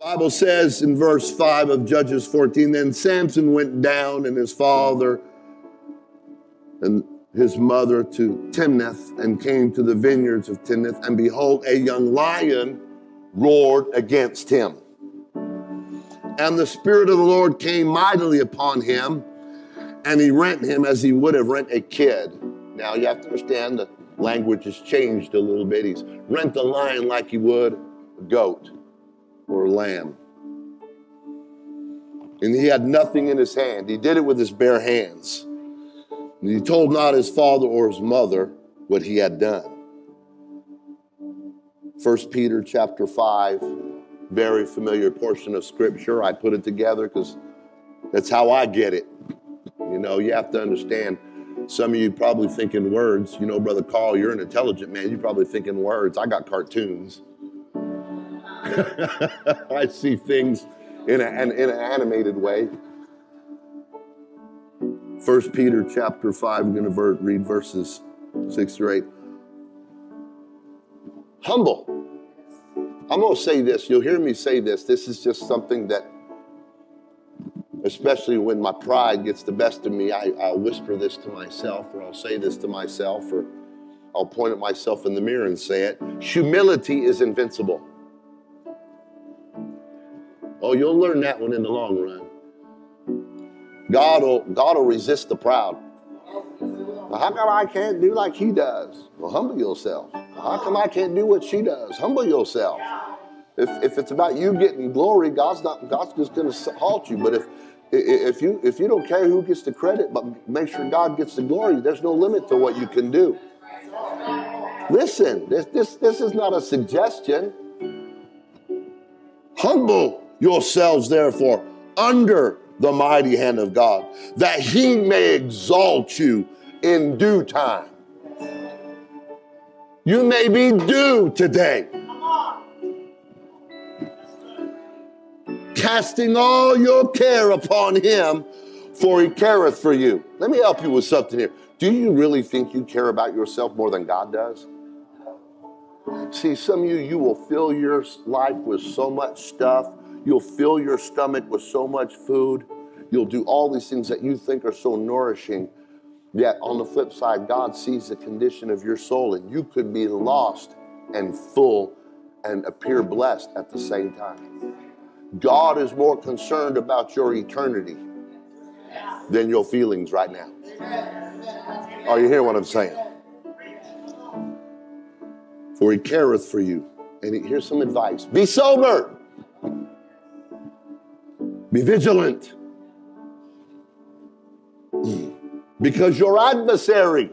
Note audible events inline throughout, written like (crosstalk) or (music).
Bible says in verse 5 of Judges 14, then Samson went down and his father and his mother to Timnath and came to the vineyards of Timnath, and behold, a young lion roared against him. And the Spirit of the Lord came mightily upon him, and he rent him as he would have rent a kid. Now you have to understand the language has changed a little bit. He's rent the lion like he would a goat or lamb. And he had nothing in his hand. He did it with his bare hands. And he told not his father or his mother what he had done. First Peter chapter 5, very familiar portion of scripture. I put it together because that's how I get it. You know, you have to understand. Some of you probably think in words. You know, Brother Carl, you're an intelligent man. You probably think in words. I got cartoons. (laughs) I see things in, a, in an animated way. First Peter chapter 5, we're going to read verses 6 through 8. Humble. I'm going to say this. You'll hear me say this. This is just something that, especially when my pride gets the best of me, I, I'll whisper this to myself, or I'll say this to myself, or I'll point at myself in the mirror and say it. Humility is invincible. Oh, you'll learn that one in the long run. God will, God will resist the proud. Well, how come I can't do like he does? Well, humble yourself. How come I can't do what she does? Humble yourself. If, if it's about you getting glory, God's not God's just going to halt you. But if if you if you don't care who gets the credit, but make sure God gets the glory, there's no limit to what you can do. Listen, this this this is not a suggestion. Humble yourselves, therefore, under the mighty hand of God, that he may exalt you in due time. You may be due today. Casting all your care upon him, for he careth for you. Let me help you with something here. Do you really think you care about yourself more than God does? See, some of you, you will fill your life with so much stuff You'll fill your stomach with so much food. You'll do all these things that you think are so nourishing. Yet on the flip side, God sees the condition of your soul, and you could be lost and full and appear blessed at the same time. God is more concerned about your eternity than your feelings right now. Are you hearing what I'm saying? For he careth for you. And here's some advice be sober. Be vigilant. Mm. Because your adversary,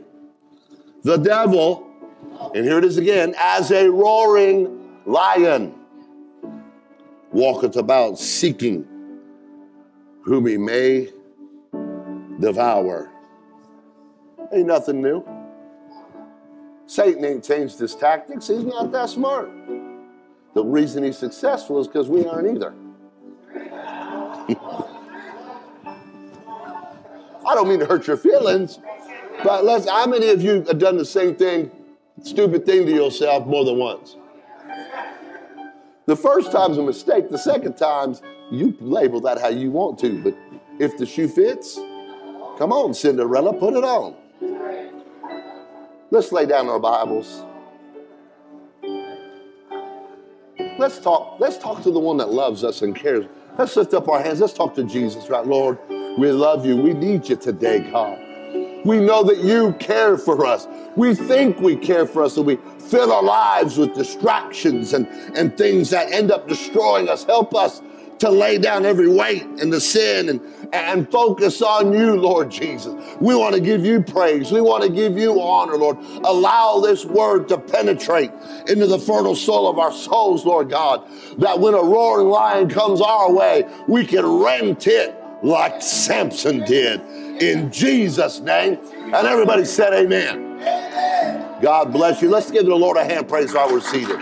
the devil, and here it is again, as a roaring lion, walketh about seeking whom he may devour. Ain't nothing new. Satan ain't changed his tactics. He's not that smart. The reason he's successful is because we aren't either. I don't mean to hurt your feelings, but let's, how many of you have done the same thing, stupid thing to yourself more than once? The first time's a mistake. The second time's you label that how you want to. But if the shoe fits, come on, Cinderella, put it on. Let's lay down our Bibles. Let's talk. Let's talk to the one that loves us and cares. Let's lift up our hands. Let's talk to Jesus, right, Lord? We love you. We need you today, God. We know that you care for us. We think we care for us, and we fill our lives with distractions and, and things that end up destroying us. Help us to lay down every weight and the sin and, and focus on you, Lord Jesus. We want to give you praise. We want to give you honor, Lord. Allow this word to penetrate into the fertile soul of our souls, Lord God, that when a roaring lion comes our way, we can rent it like Samson did in Jesus' name. And everybody said, Amen. God bless you. Let's give the Lord a hand praise while we're seated.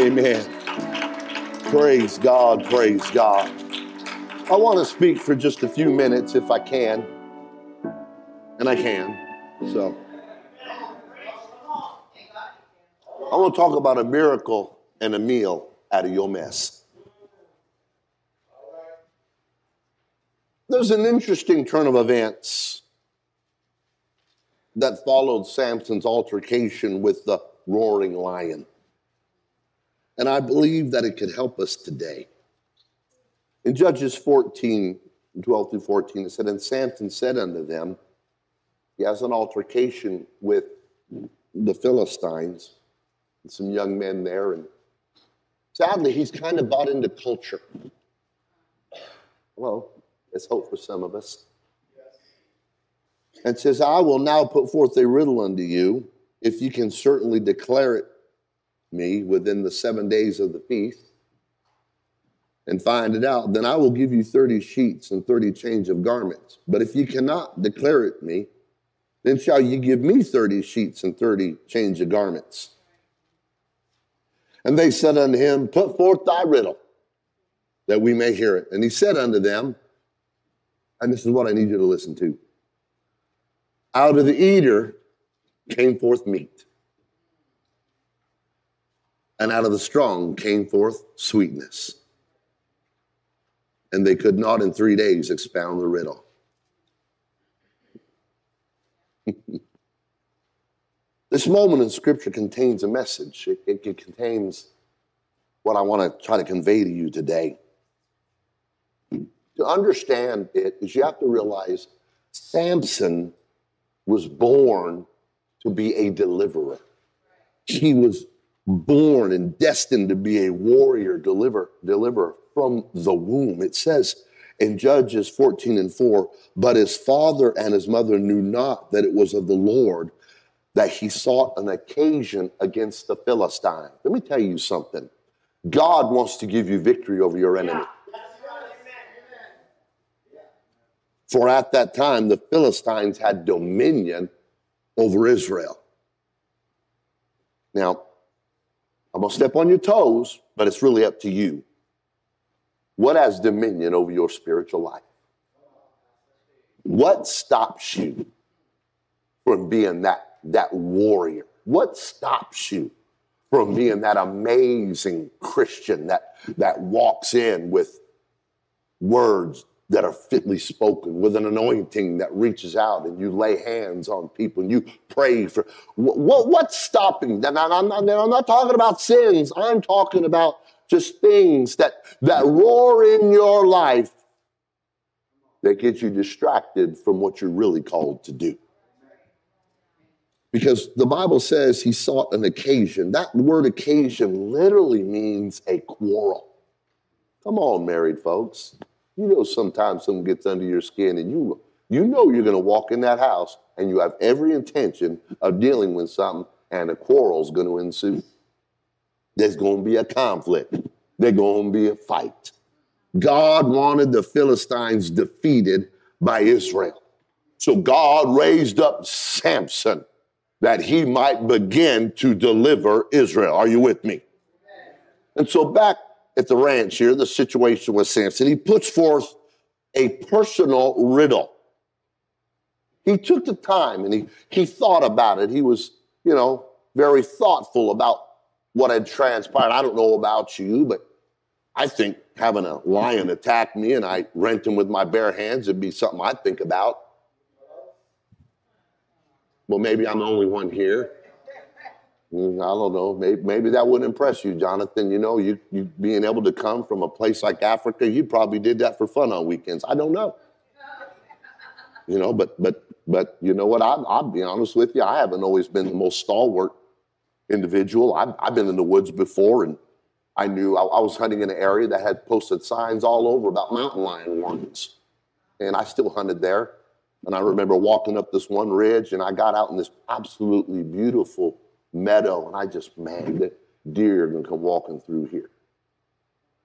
Amen. Praise God, praise God. I want to speak for just a few minutes if I can. And I can. So I want to talk about a miracle and a meal out of your mess. There's an interesting turn of events that followed Samson's altercation with the roaring lion. And I believe that it could help us today. In Judges 14, 12 through 14, it said, And Samson said unto them, he has an altercation with the Philistines and some young men there. And sadly, he's kind of bought into culture. Well, there's hope for some of us. And says, I will now put forth a riddle unto you, if you can certainly declare it me within the seven days of the feast and find it out, then I will give you 30 sheets and 30 change of garments. But if you cannot declare it me, then shall you give me 30 sheets and 30 change of garments. And they said unto him, Put forth thy riddle, that we may hear it. And he said unto them, and this is what I need you to listen to out of the eater came forth meat, and out of the strong came forth sweetness. And they could not in three days expound the riddle. (laughs) this moment in Scripture contains a message. It, it, it contains what I want to try to convey to you today. To understand it is you have to realize Samson was born to be a deliverer. He was born and destined to be a warrior deliver, deliverer from the womb. It says in Judges 14 and 4, but his father and his mother knew not that it was of the Lord that he sought an occasion against the Philistine. Let me tell you something. God wants to give you victory over your enemy. For at that time, the Philistines had dominion over Israel. Now, I'm going to step on your toes, but it's really up to you. What has dominion over your spiritual life? What stops you from being that, that warrior? What stops you from being that amazing Christian that, that walks in with words that are fitly spoken, with an anointing that reaches out and you lay hands on people and you pray for what, what's stopping? And I'm not, I'm not talking about sins. I'm talking about just things that, that roar in your life that get you distracted from what you're really called to do. Because the Bible says he sought an occasion. That word occasion literally means a quarrel. Come on, married folks. You know sometimes something gets under your skin and you you know you're going to walk in that house and you have every intention of dealing with something and a quarrel's going to ensue. There's going to be a conflict. There's going to be a fight. God wanted the Philistines defeated by Israel. So God raised up Samson that he might begin to deliver Israel. Are you with me? And so back at the ranch here, the situation with Samson, he puts forth a personal riddle. He took the time and he, he thought about it. He was, you know, very thoughtful about what had transpired. I don't know about you, but I think having a lion attack me and I rent him with my bare hands would be something I'd think about. Well, maybe I'm the only one here. Mm, I don't know. Maybe, maybe that would impress you, Jonathan. You know, you, you being able to come from a place like Africa, you probably did that for fun on weekends. I don't know. You know, but but but you know what? I, I'll be honest with you. I haven't always been the most stalwart individual. I've, I've been in the woods before, and I knew I, I was hunting in an area that had posted signs all over about mountain lion warnings, and I still hunted there. And I remember walking up this one ridge, and I got out in this absolutely beautiful meadow, and I just, man, mm-hmm. the deer are gonna come walking through here.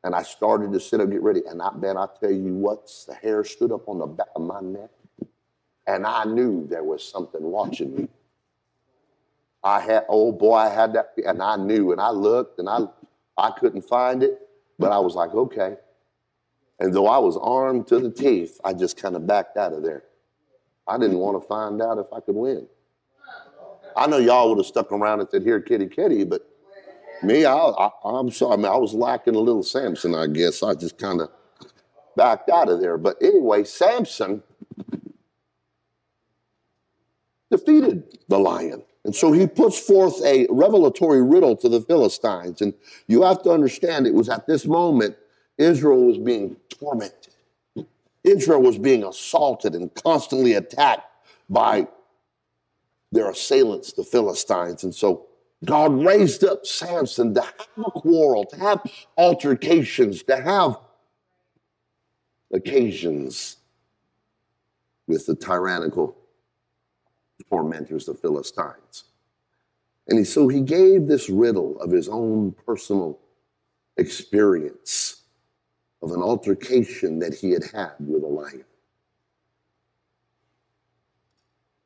And I started to sit up, get ready, and I bet I tell you what, the hair stood up on the back of my neck, and I knew there was something watching me. I had, oh boy, I had that, and I knew, and I looked, and I, I couldn't find it, but I was like, okay. And though I was armed to the teeth, I just kind of backed out of there. I didn't want to find out if I could win. I know y'all would have stuck around and said, Here, kitty, kitty, but Me, I, I, I'm sorry. I, mean, I was lacking a little Samson, I guess. I just kind of backed out of there. But anyway, Samson defeated the lion. And so he puts forth a revelatory riddle to the Philistines. And you have to understand it was at this moment Israel was being tormented. Israel was being assaulted and constantly attacked by their assailants, the Philistines. And so God raised up Samson to have a quarrel, to have altercations, to have occasions with the tyrannical tormentors, the Philistines. And he, so he gave this riddle of his own personal experience of an altercation that he had had with a lion.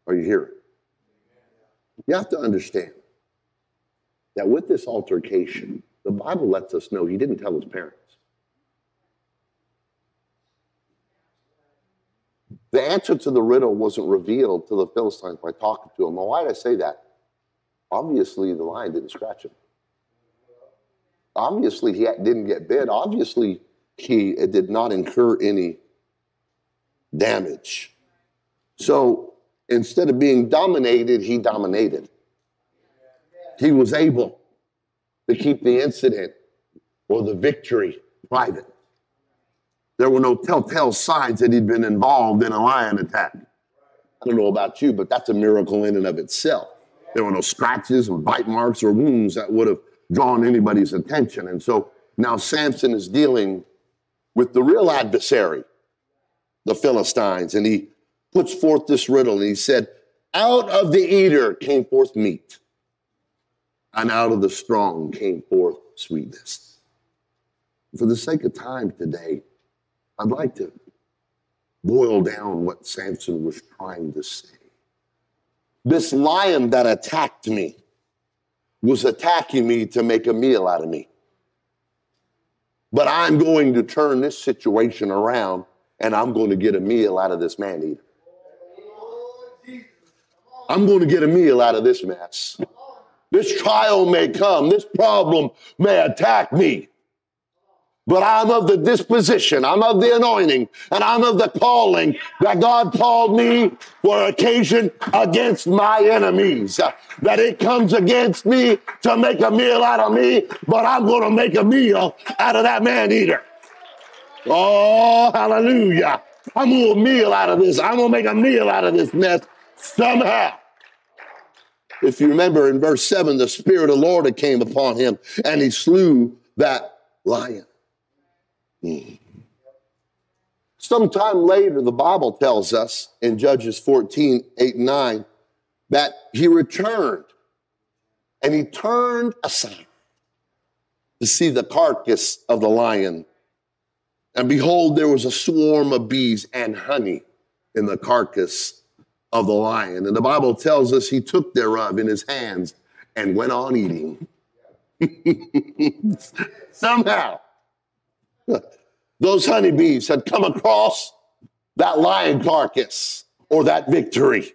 Are you here? You have to understand that with this altercation, the Bible lets us know he didn't tell his parents. The answer to the riddle wasn't revealed to the Philistines by talking to him. Why did I say that? Obviously, the lion didn't scratch him. Obviously, he didn't get bit. Obviously, he did not incur any damage. So instead of being dominated, he dominated. He was able to keep the incident or the victory private. There were no telltale signs that he'd been involved in a lion attack. I don't know about you, but that's a miracle in and of itself. There were no scratches or bite marks or wounds that would have drawn anybody's attention. And so now Samson is dealing with the real adversary, the Philistines, and he puts forth this riddle and he said, Out of the eater came forth meat, and out of the strong came forth sweetness. For the sake of time today, I'd like to boil down what Samson was trying to say. This lion that attacked me was attacking me to make a meal out of me. But I'm going to turn this situation around and I'm going to get a meal out of this man eater. I'm going to get a meal out of this mess. This trial may come, this problem may attack me. But I'm of the disposition, I'm of the anointing, and I'm of the calling that God called me for occasion against my enemies. That it comes against me to make a meal out of me, but I'm going to make a meal out of that man eater. Oh, hallelujah. I'm going to meal out of this. I'm going to make a meal out of this mess somehow. If you remember in verse 7, the Spirit of the Lord came upon him and he slew that lion. Hmm. Sometime later, the Bible tells us in Judges 14, 8, 9, that he returned and he turned aside to see the carcass of the lion. And behold, there was a swarm of bees and honey in the carcass of the lion. And the Bible tells us he took thereof in his hands and went on eating. (laughs) Somehow, those honeybees had come across that lion carcass or that victory.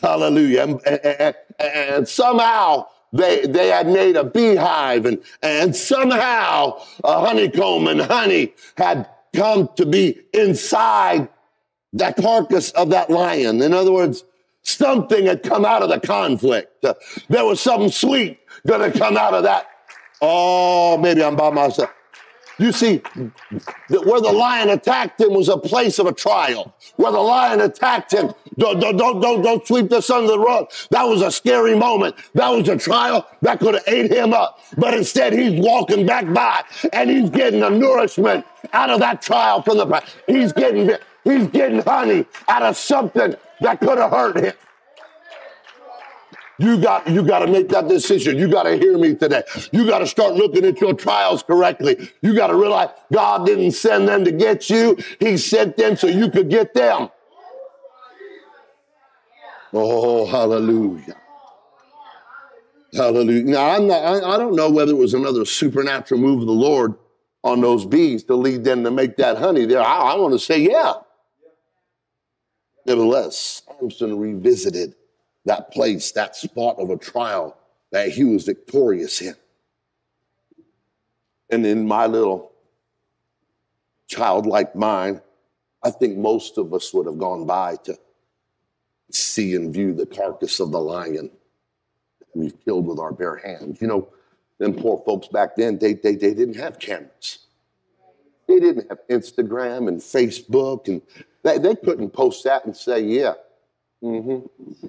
Hallelujah. And, and, and, somehow they, they had made a beehive and, and somehow a honeycomb and honey had come to be inside that carcass of that lion. In other words, something had come out of the conflict. There was something sweet going to come out of that. Oh, maybe I'm by myself. You see, where the lion attacked him was a place of a trial. Where the lion attacked him, don't, don't, don't, don't sweep this under the rug. That was a scary moment. That was a trial that could have ate him up. But instead, he's walking back by and he's getting the nourishment out of that trial from the past. He's getting, he's getting honey out of something that could have hurt him. You got, you got to make that decision. You got to hear me today. You got to start looking at your trials correctly. You got to realize God didn't send them to get you. He sent them so you could get them. Oh, hallelujah. Hallelujah. Now, I'm not, I, I don't know whether it was another supernatural move of the Lord on those bees to lead them to make that honey there. I, I want to say, yeah. Nevertheless, Samson revisited that place, that spot of a trial that he was victorious in. And in my little childlike mind, I think most of us would have gone by to see and view the carcass of the lion that we've killed with our bare hands. You know, them poor folks back then, they, they, they didn't have cameras. They didn't have Instagram and Facebook, and they, they couldn't post that and say, yeah, mm-hmm.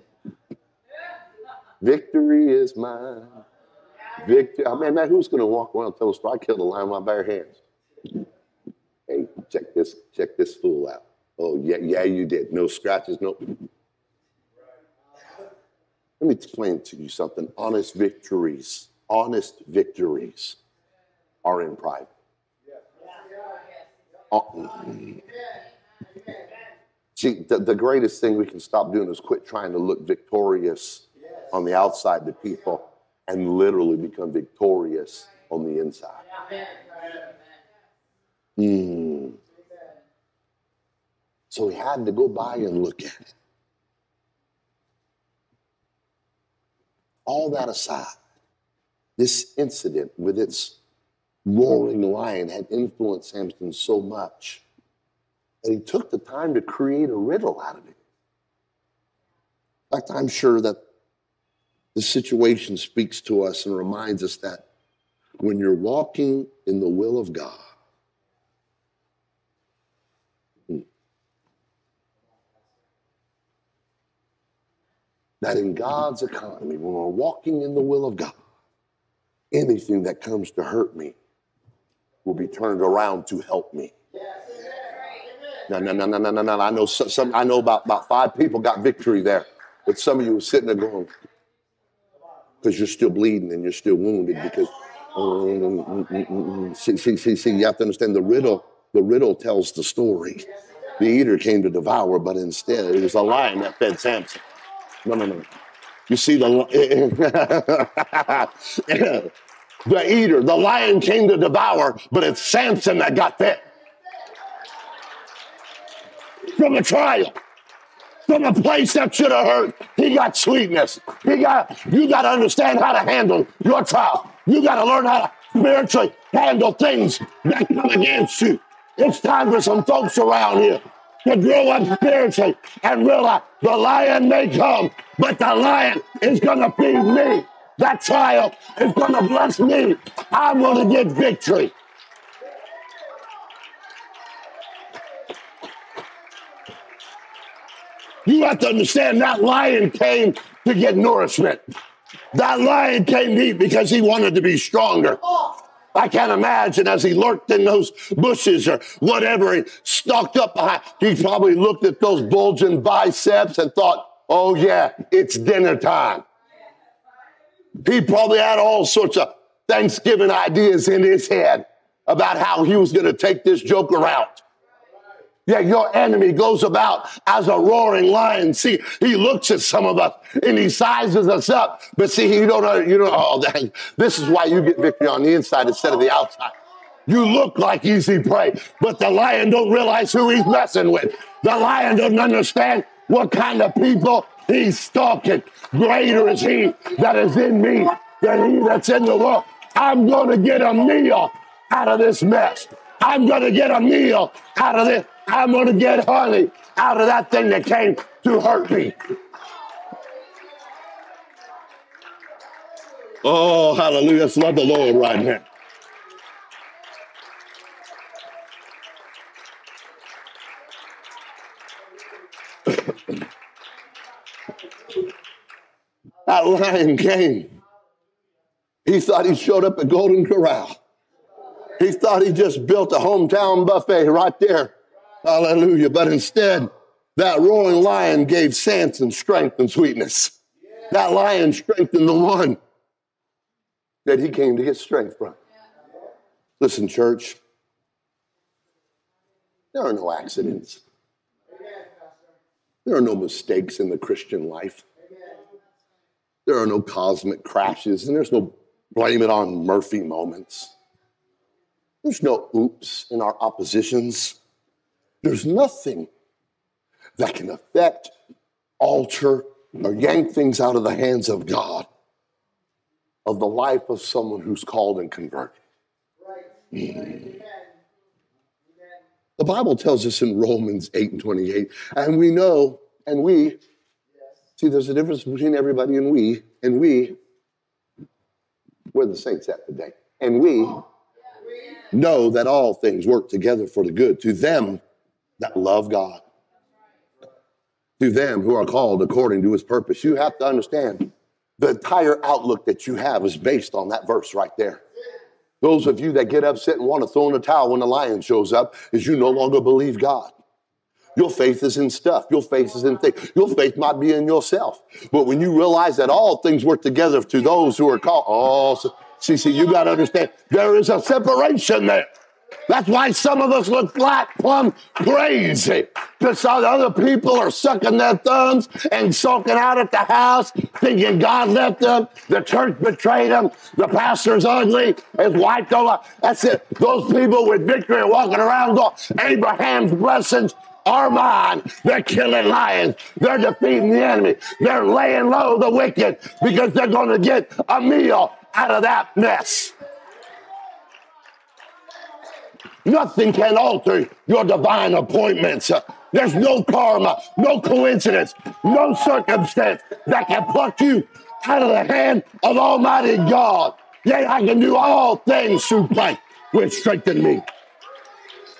victory is mine. Victory. I mean, man, who's going to walk around and tell us, I killed a lion with my bare hands? Hey, check this, check this fool out. Oh, yeah, yeah, you did. No scratches, no. Let me explain to you something. Honest victories, honest victories are in private. See, the, the greatest thing we can stop doing is quit trying to look victorious on the outside to people and literally become victorious on the inside. Mm. So he had to go by and look at it. All that aside, this incident with its roaring lion had influenced Samson so much that he took the time to create a riddle out of it. In fact, I'm sure that the situation speaks to us and reminds us that when you're walking in the will of God, that in God's economy, when we're walking in the will of God, anything that comes to hurt me will be turned around to help me. No, no, no, no, no, no, no. I know some, I know about, about five people got victory there, but some of you are sitting there going, because you're still bleeding and you're still wounded because mm, mm, mm, see, see, see, see, you have to understand the riddle, the riddle tells the story. The eater came to devour, but instead it was a lion that fed Samson. No, no, no. You see the (laughs) the eater, the lion came to devour, but it's Samson that got fed. From a trial, from a place that should have hurt, he got sweetness. He got, you got to understand how to handle your trial. You got to learn how to spiritually handle things that come against you. It's time for some folks around here to grow up spiritually and realize the lion may come, but the lion is going to feed me. That trial is going to bless me. I'm going to get victory. You have to understand that lion came to get nourishment. That lion came to eat because he wanted to be stronger. I can't imagine as he lurked in those bushes or whatever, he stalked up behind, he probably looked at those bulging biceps and thought, oh yeah, it's dinner time. He probably had all sorts of Thanksgiving ideas in his head about how he was going to take this joker out. Yeah, your enemy goes about as a roaring lion. See, he looks at some of us and he sizes us up. But see, you don't know, you know, (laughs) oh, this is why you get victory on the inside instead of the outside. You look like easy prey, but the lion don't realize who he's messing with. The lion doesn't understand what kind of people he's stalking. Greater is he that is in me than he that's in the world. I'm going to get a meal out of this mess. I'm going to get a meal out of this. I'm going to get honey out of that thing that came to hurt me. Oh, hallelujah. Let's love the Lord right now. (coughs) that lion came. He thought he showed up at Golden Corral. He thought he just built a hometown buffet right there Hallelujah. But instead, that roaring lion gave Samson strength and sweetness. That lion strengthened the one that he came to get strength from. Listen, church, there are no accidents. There are no mistakes in the Christian life. There are no cosmic crashes, and there's no blame it on Murphy moments. There's no oops in our oppositions. There's nothing that can affect, alter, or yank things out of the hands of God of the life of someone who's called and converted. The Bible tells us in Romans 8 and 28, and we know, and we, see, there's a difference between everybody and we, and we, where the saints at today, and we know that all things work together for the good to them that love God, to them who are called according to his purpose. You have to understand the entire outlook that you have is based on that verse right there. Those of you that get upset and want to throw in the towel when the lion shows up is you no longer believe God. Your faith is in stuff. Your faith is in things. Your faith might be in yourself. But when you realize that all things work together to those who are called, oh, see, see, you got to understand there is a separation there. That's why some of us look like plumb crazy. Because other people are sucking their thumbs and sulking out at the house, thinking God left them, the church betrayed them, the pastor's ugly, his wife don't like. That's it. Those people with victory are walking around going, Abraham's blessings are mine. They're killing lions. They're defeating the enemy. They're laying low the wicked because they're going to get a meal out of that mess. Nothing can alter your divine appointments. There's no karma, no coincidence, no circumstance that can pluck you out of the hand of Almighty God. Yea, I can do all things through Christ, which strengthen me.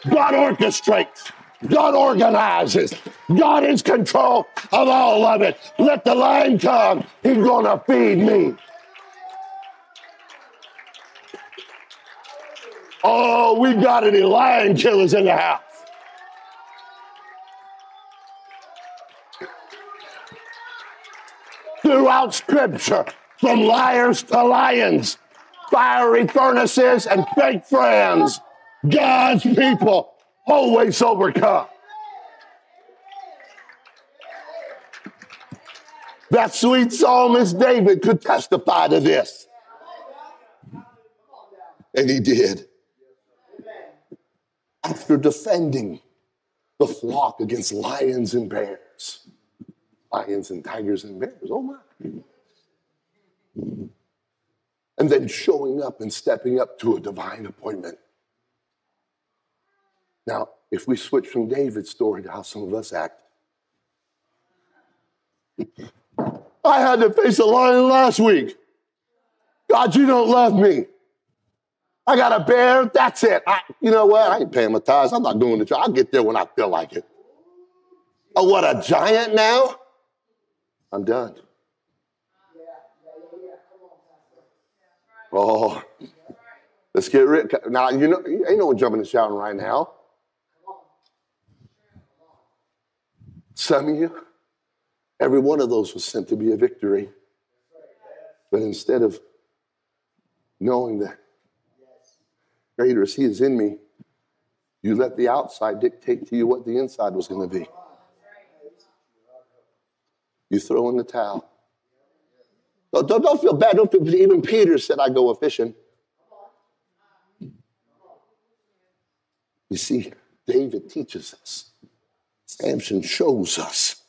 God orchestrates. God organizes. God is control of all of it. Let the lion come. He's going to feed me. Oh, we got any lion killers in the house. Throughout Scripture, from liars to lions, fiery furnaces and fake friends, God's people always overcome. That sweet psalmist David could testify to this. And he did after defending the flock against lions and bears. Lions and tigers and bears, oh my. And then showing up and stepping up to a divine appointment. Now, if we switch from David's story to how some of us act, I had to face a lion last week. God, you don't love me. I got a bear. That's it. I, you know what? I ain't paying my tithes. I'm not doing the job. I'll get there when I feel like it. Oh, what a giant now? I'm done. Oh, let's get rid. Now you know ain't no one jumping and shouting right now. Some of you, every one of those was sent to be a victory, but instead of knowing that greater is he is in me. You let the outside dictate to you what the inside was going to be. You throw in the towel. Don't, don't, don't feel bad. Don't feel, even Peter said, I go a fishing. You see, David teaches us. Samson shows us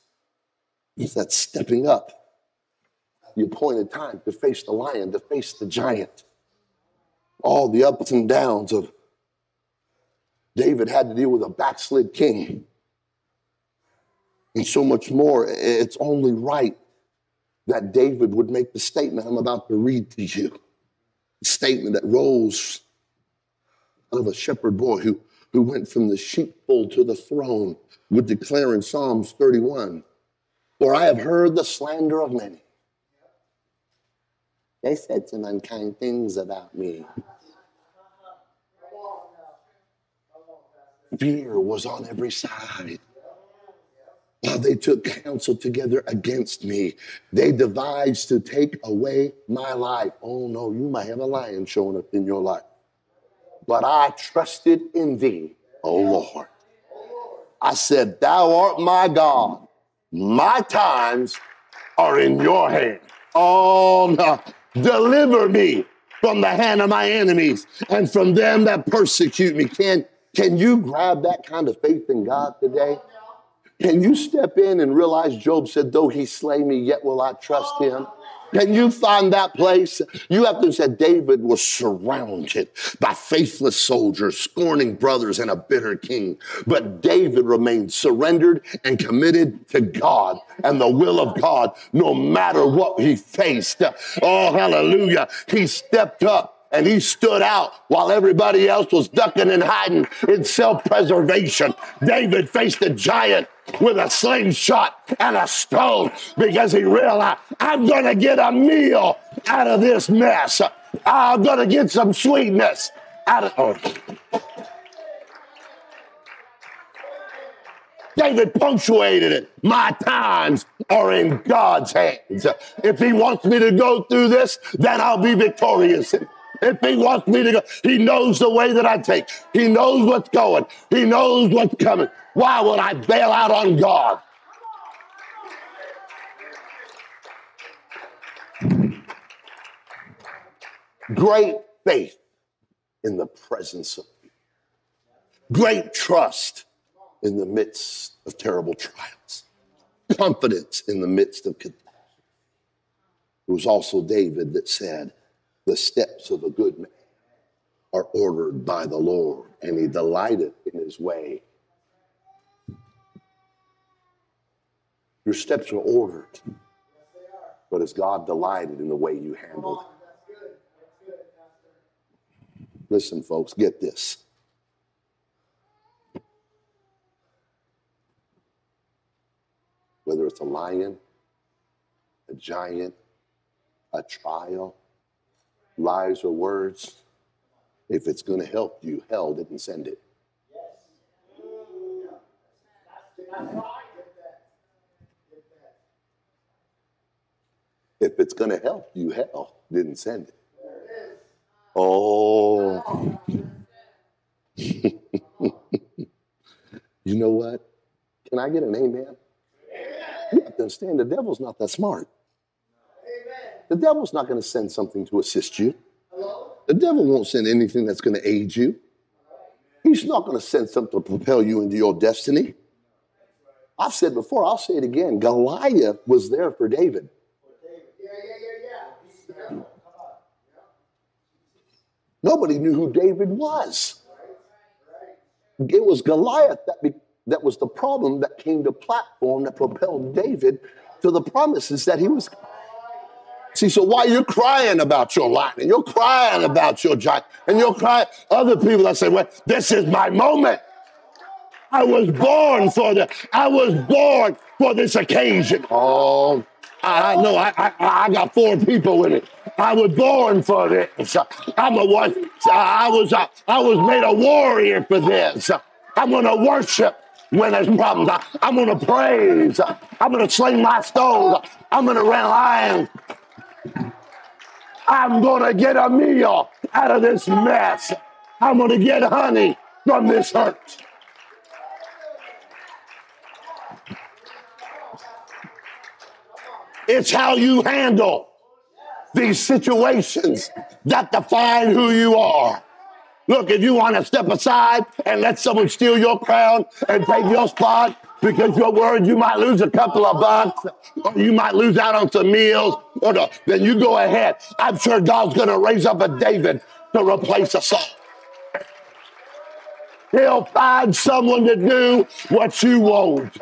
that stepping up the appointed time to face the lion, to face the giant all the ups and downs of David had to deal with a backslid king. And so much more. It's only right that David would make the statement I'm about to read to you. A statement that rose out of a shepherd boy who, who went from the sheepfold to the throne, would declare in Psalms 31 For I have heard the slander of many. They said some unkind things about me. Fear was on every side. While they took counsel together against me, they devised to take away my life. Oh no, you might have a lion showing up in your life. But I trusted in thee, oh Lord. I said, Thou art my God. My times are in your hand. Oh no, deliver me from the hand of my enemies and from them that persecute me. Can can you grab that kind of faith in God today? Can you step in and realize Job said, Though he slay me, yet will I trust him? Can you find that place? You have to say David was surrounded by faithless soldiers, scorning brothers, and a bitter king. But David remained surrendered and committed to God and the will of God, no matter what he faced. Oh, hallelujah. He stepped up and he stood out while everybody else was ducking and hiding in self preservation. David faced a giant with a slingshot and a stone because he realized, I'm going to get a meal out of this mess. I'm going to get some sweetness out of. Oh. David punctuated it. My times are in God's hands. If he wants me to go through this, then I'll be victorious. If he wants me to go, he knows the way that I take. He knows what's going. He knows what's coming. Why would I bail out on God? Great faith in the presence of great trust in the midst of terrible trials, confidence in the midst of. It was also David that said, the steps of a good man are ordered by the Lord, and he delighteth in his way. Your steps are ordered, but is God delighted in the way you handle them? Listen, folks, get this. Whether it's a lion, a giant, a trial, lies or words, if it's going to help you, hell didn't send it. If it's going to help you, hell didn't send it. Oh. (laughs) you know what? Can I get an amen? You have to understand the devil's not that smart. The devil's not going to send something to assist you. The devil won't send anything that's going to aid you. He's not going to send something to propel you into your destiny. I've said before, I'll say it again. Goliath was there for David. Nobody knew who David was. It was Goliath that, be, that was the problem that came to platform that propelled David to the promises that he was See, so while you're crying about your life and you're crying about your giant and you're crying, other people that say, well, this is my moment. I was born for the, I was born for this occasion. Oh, I know I, I, I got four people with it. I was born for this. I'm a one. I was I, I was made a warrior for this. I'm gonna worship when there's problems. I, am gonna praise. I'm gonna sling my stones. I'm gonna run lions. I'm going to get a meal out of this mess. I'm going to get honey from this hurt. It's how you handle these situations that define who you are. Look, if you want to step aside and let someone steal your crown and take your spot, because you're worried you might lose a couple of bucks or you might lose out on some meals, or no, then you go ahead. I'm sure God's going to raise up a David to replace a Saul. He'll find someone to do what you want.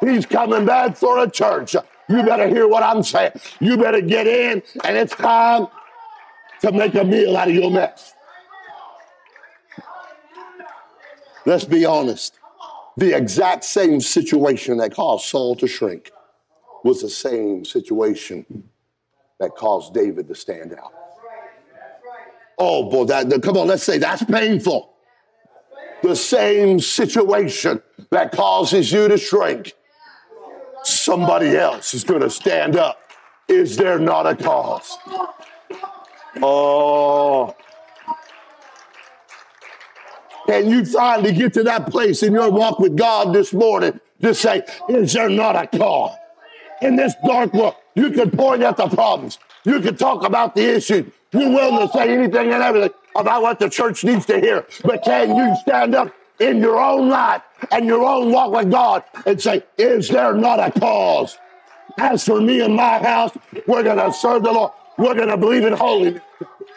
He's coming back for a church. You better hear what I'm saying. You better get in, and it's time to make a meal out of your mess. Let's be honest. The exact same situation that caused Saul to shrink was the same situation that caused David to stand out. Oh boy, that, come on, let's say that's painful. The same situation that causes you to shrink, somebody else is going to stand up. Is there not a cause? Oh, and you finally get to that place in your walk with God this morning to say, Is there not a call? In this dark world, you can point at the problems. You can talk about the issues. You're willing to say anything and everything about what the church needs to hear. But can you stand up in your own life and your own walk with God and say, Is there not a cause? As for me and my house, we're going to serve the Lord. We're going to believe in holiness.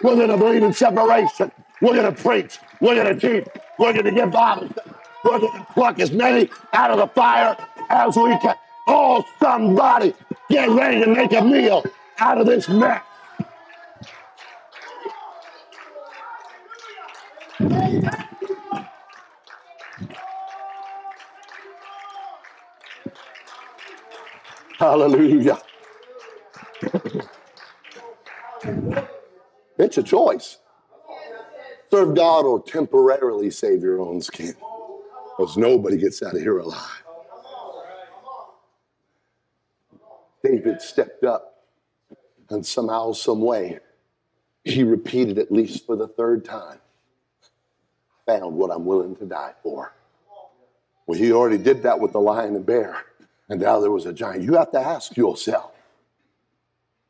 We're going to believe in separation. We're going to preach. We're going to teach. We're going to give Bible. We're going to pluck as many out of the fire as we can. Oh, somebody, get ready to make a meal out of this mess. Hallelujah. it's a choice. Serve God or temporarily save your own skin. Because nobody gets out of here alive. David stepped up and somehow, some way, he repeated at least for the third time, found what I'm willing to die for. Well, he already did that with the lion and bear, and now there was a giant. You have to ask yourself.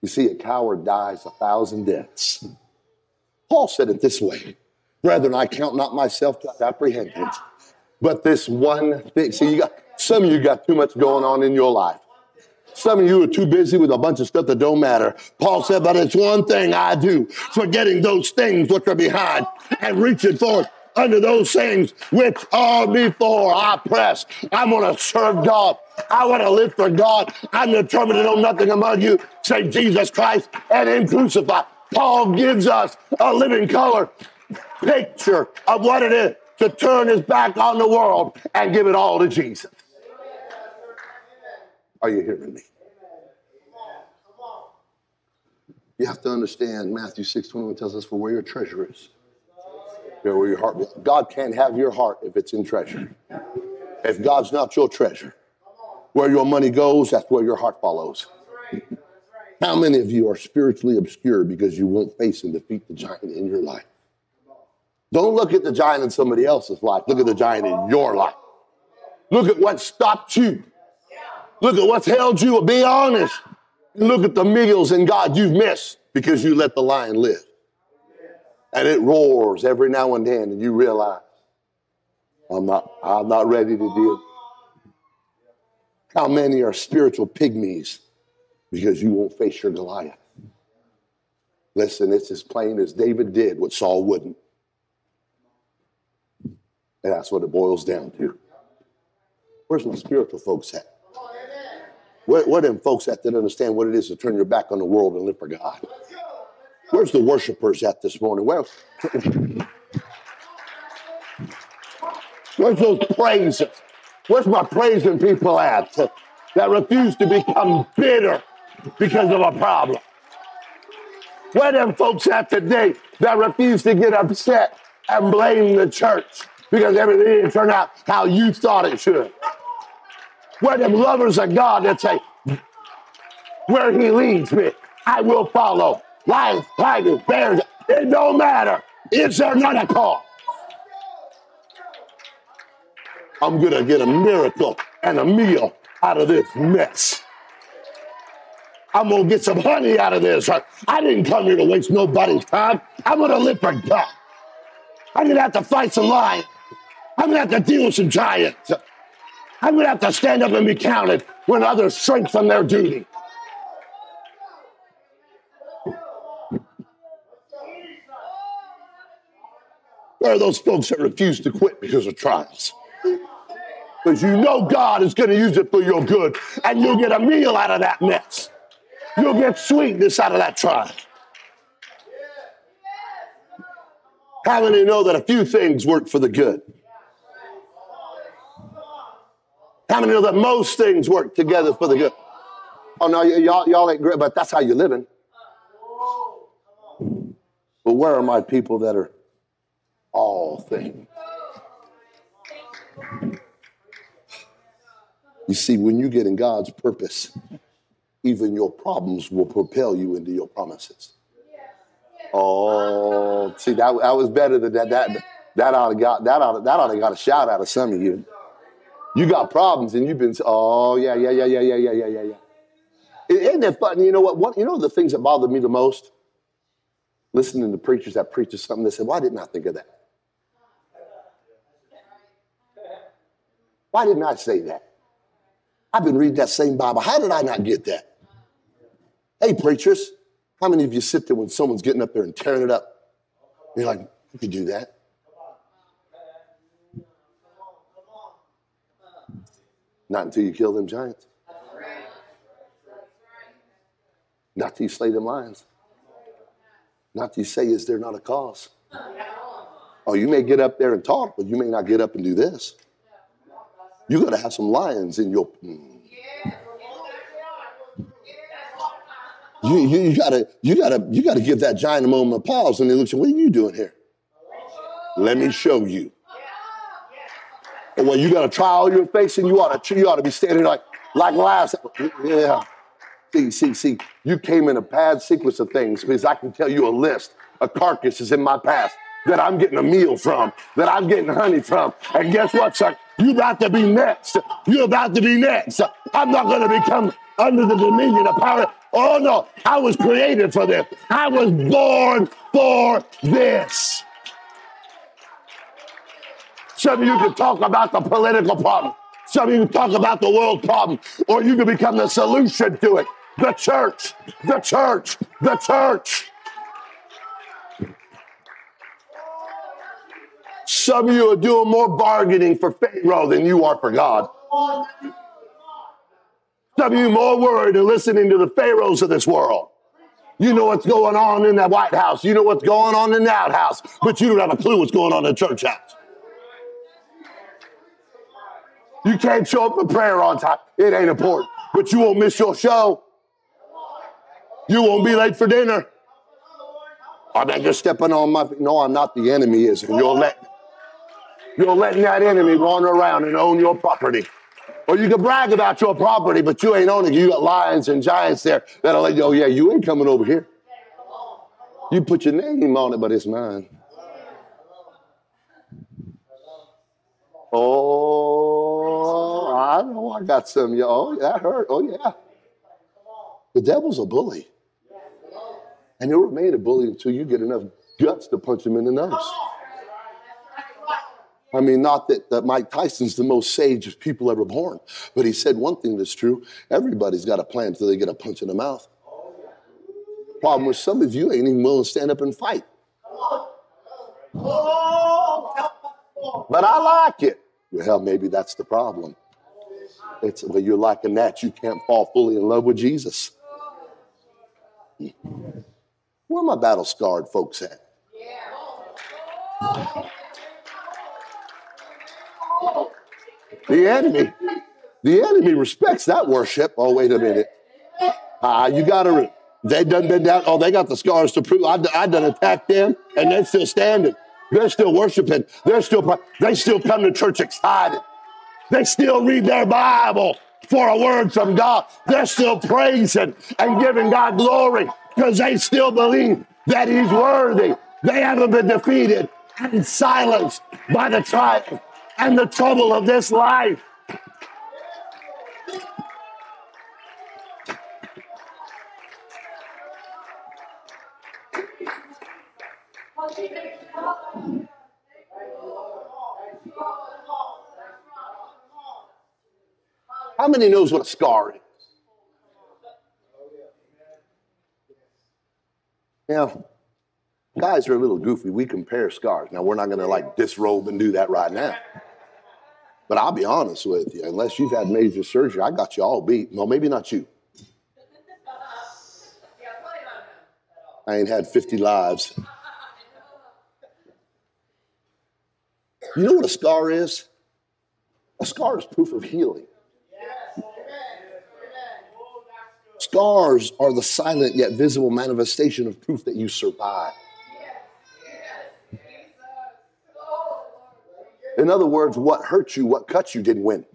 You see, a coward dies a thousand deaths. Paul said it this way Brethren, I count not myself to have apprehended, but this one thing. See, you got some of you got too much going on in your life. Some of you are too busy with a bunch of stuff that don't matter. Paul said, but it's one thing I do, forgetting those things which are behind and reaching forth under those things which are before I press. I'm going to serve God. I want to live for God. I'm determined to know nothing among you save Jesus Christ and Him crucified. Paul gives us a living color picture of what it is to turn his back on the world and give it all to Jesus. Are you hearing me? You have to understand Matthew 6 21 tells us, For where your treasure is, there where your heart is. God can't have your heart if it's in treasure. If God's not your treasure, where your money goes, that's where your heart follows. How many of you are spiritually obscure because you won't face and defeat the giant in your life? Don't look at the giant in somebody else's life. Look at the giant in your life. Look at what stopped you. Look at what's held you. Be honest. Look at the meals in God you've missed because you let the lion live. And it roars every now and then, and you realize, I'm not, I'm not ready to deal. How many are spiritual pygmies because you won't face your Goliath? Listen, it's as plain as David did what Saul wouldn't. And that's what it boils down to. Where's my spiritual folks at? Where, where them folks at that understand what it is to turn your back on the world and live for God? Where's the worshipers at this morning? Where, where's those praises? Where's my praising people at that refuse to become bitter because of a problem? Where them folks at today that refuse to get upset and blame the church because everything didn't turn out how you thought it should? Where them lovers of God that say, where he leads me, I will follow. Lions, tigers, bears, it don't matter. Is there not a call? I'm going to get a miracle and a meal out of this mess. I'm going to get some honey out of this. I didn't come here to waste nobody's time. I'm going to live for God. I'm going to have to fight some lions. I'm going to have to deal with some giants. I'm going to have to stand up and be counted when others shrink from their duty. There are those folks that refuse to quit because of trials. Because you know God is going to use it for your good, and you'll get a meal out of that mess. You'll get sweetness out of that trial. How many know that a few things work for the good? How many know that most things work together for the good? Oh no, y- y'all, y'all ain't great, but that's how you're living. But where are my people that are all things? You see, when you get in God's purpose, even your problems will propel you into your promises. Oh, see, that, that was better than that. That that ought to got that ought that ought got a shout out of some of you. You got problems and you've been, oh, yeah, yeah, yeah, yeah, yeah, yeah, yeah, yeah, yeah. Isn't that fun? You know what, what? You know the things that bother me the most? Listening to preachers that preach something that said, why didn't I think of that? Why didn't I say that? I've been reading that same Bible. How did I not get that? Hey, preachers, how many of you sit there when someone's getting up there and tearing it up? You're like, you could do that. Not until you kill them giants. Not till you slay them lions. Not till you say, is there not a cause? Oh, you may get up there and talk, but you may not get up and do this. You got to have some lions in your. Mm. You, you, you, gotta you gotta you gotta give that giant a moment of pause and they look at you, what are you doing here? Let me show you. Well, you gotta try all your face and you ought to you ought to be standing like like last. Yeah. See, see, see, you came in a bad sequence of things because I can tell you a list of carcasses in my past that I'm getting a meal from, that I'm getting honey from. And guess what, son? You about to be next. You're about to be next. I'm not going to become under the dominion of power. Oh no, I was created for this. I was born for this. Some of you can talk about the political problem. Some of you can talk about the world problem, or you can become the solution to it. The church, the church, the church. Some of you are doing more bargaining for Pharaoh than you are for God. Some of you more worried and listening to the pharaohs of this world. You know what's going on in that White House. You know what's going on in the outhouse, but you don't have a clue what's going on in the church house. You can't show up for prayer on time. It ain't important, but you won't miss your show. You won't be late for dinner. I'm not just stepping on my. No, I'm not. The enemy is, and you're letting you're letting that enemy wander around and own your property. Or you can brag about your property, but you ain't owning it. You got lions and giants there that'll let you, oh, yeah, you ain't coming over here. You put your name on it, but it's mine. Oh, I know I got some. Oh, that hurt. Oh, yeah. The devil's a bully. And he'll remain a bully until you get enough guts to punch him in the nose. I mean, not that, that Mike Tyson's the most sage of people ever born, but he said one thing that's true everybody's got a plan until they get a punch in the mouth. Problem with some of you ain't even willing to stand up and fight. But I like it. Well, maybe that's the problem. It's well, you're liking that. You can't fall fully in love with Jesus. Where my battle scarred folks at? The enemy, the enemy respects that worship. Oh, wait a minute. Uh, you got to, they done been down. Oh, they got the scars to prove. I, I done attacked them and they're still standing. They're still worshiping. They're still, they still come to church excited. They still read their Bible for a word from God. They're still praising and giving God glory because they still believe that He's worthy. They haven't been defeated and silenced by the triumph and the trouble of this life. How many knows what a scar is? Yeah. Guys are a little goofy. We compare scars. Now, we're not going to like disrobe and do that right now. But I'll be honest with you, unless you've had major surgery, I got you all beat. Well, maybe not you. I ain't had 50 lives. You know what a scar is? A scar is proof of healing. Scars are the silent yet visible manifestation of proof that you survived. In other words, what hurt you, what cut you, didn't win.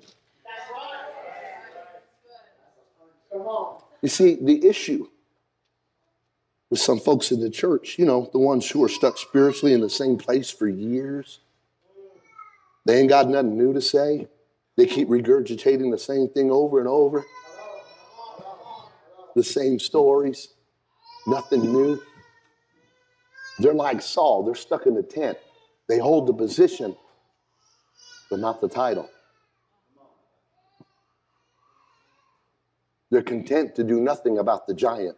You see, the issue with some folks in the church, you know, the ones who are stuck spiritually in the same place for years, they ain't got nothing new to say. They keep regurgitating the same thing over and over, the same stories, nothing new. They're like Saul, they're stuck in the tent. They hold the position, but not the title. They're content to do nothing about the giant.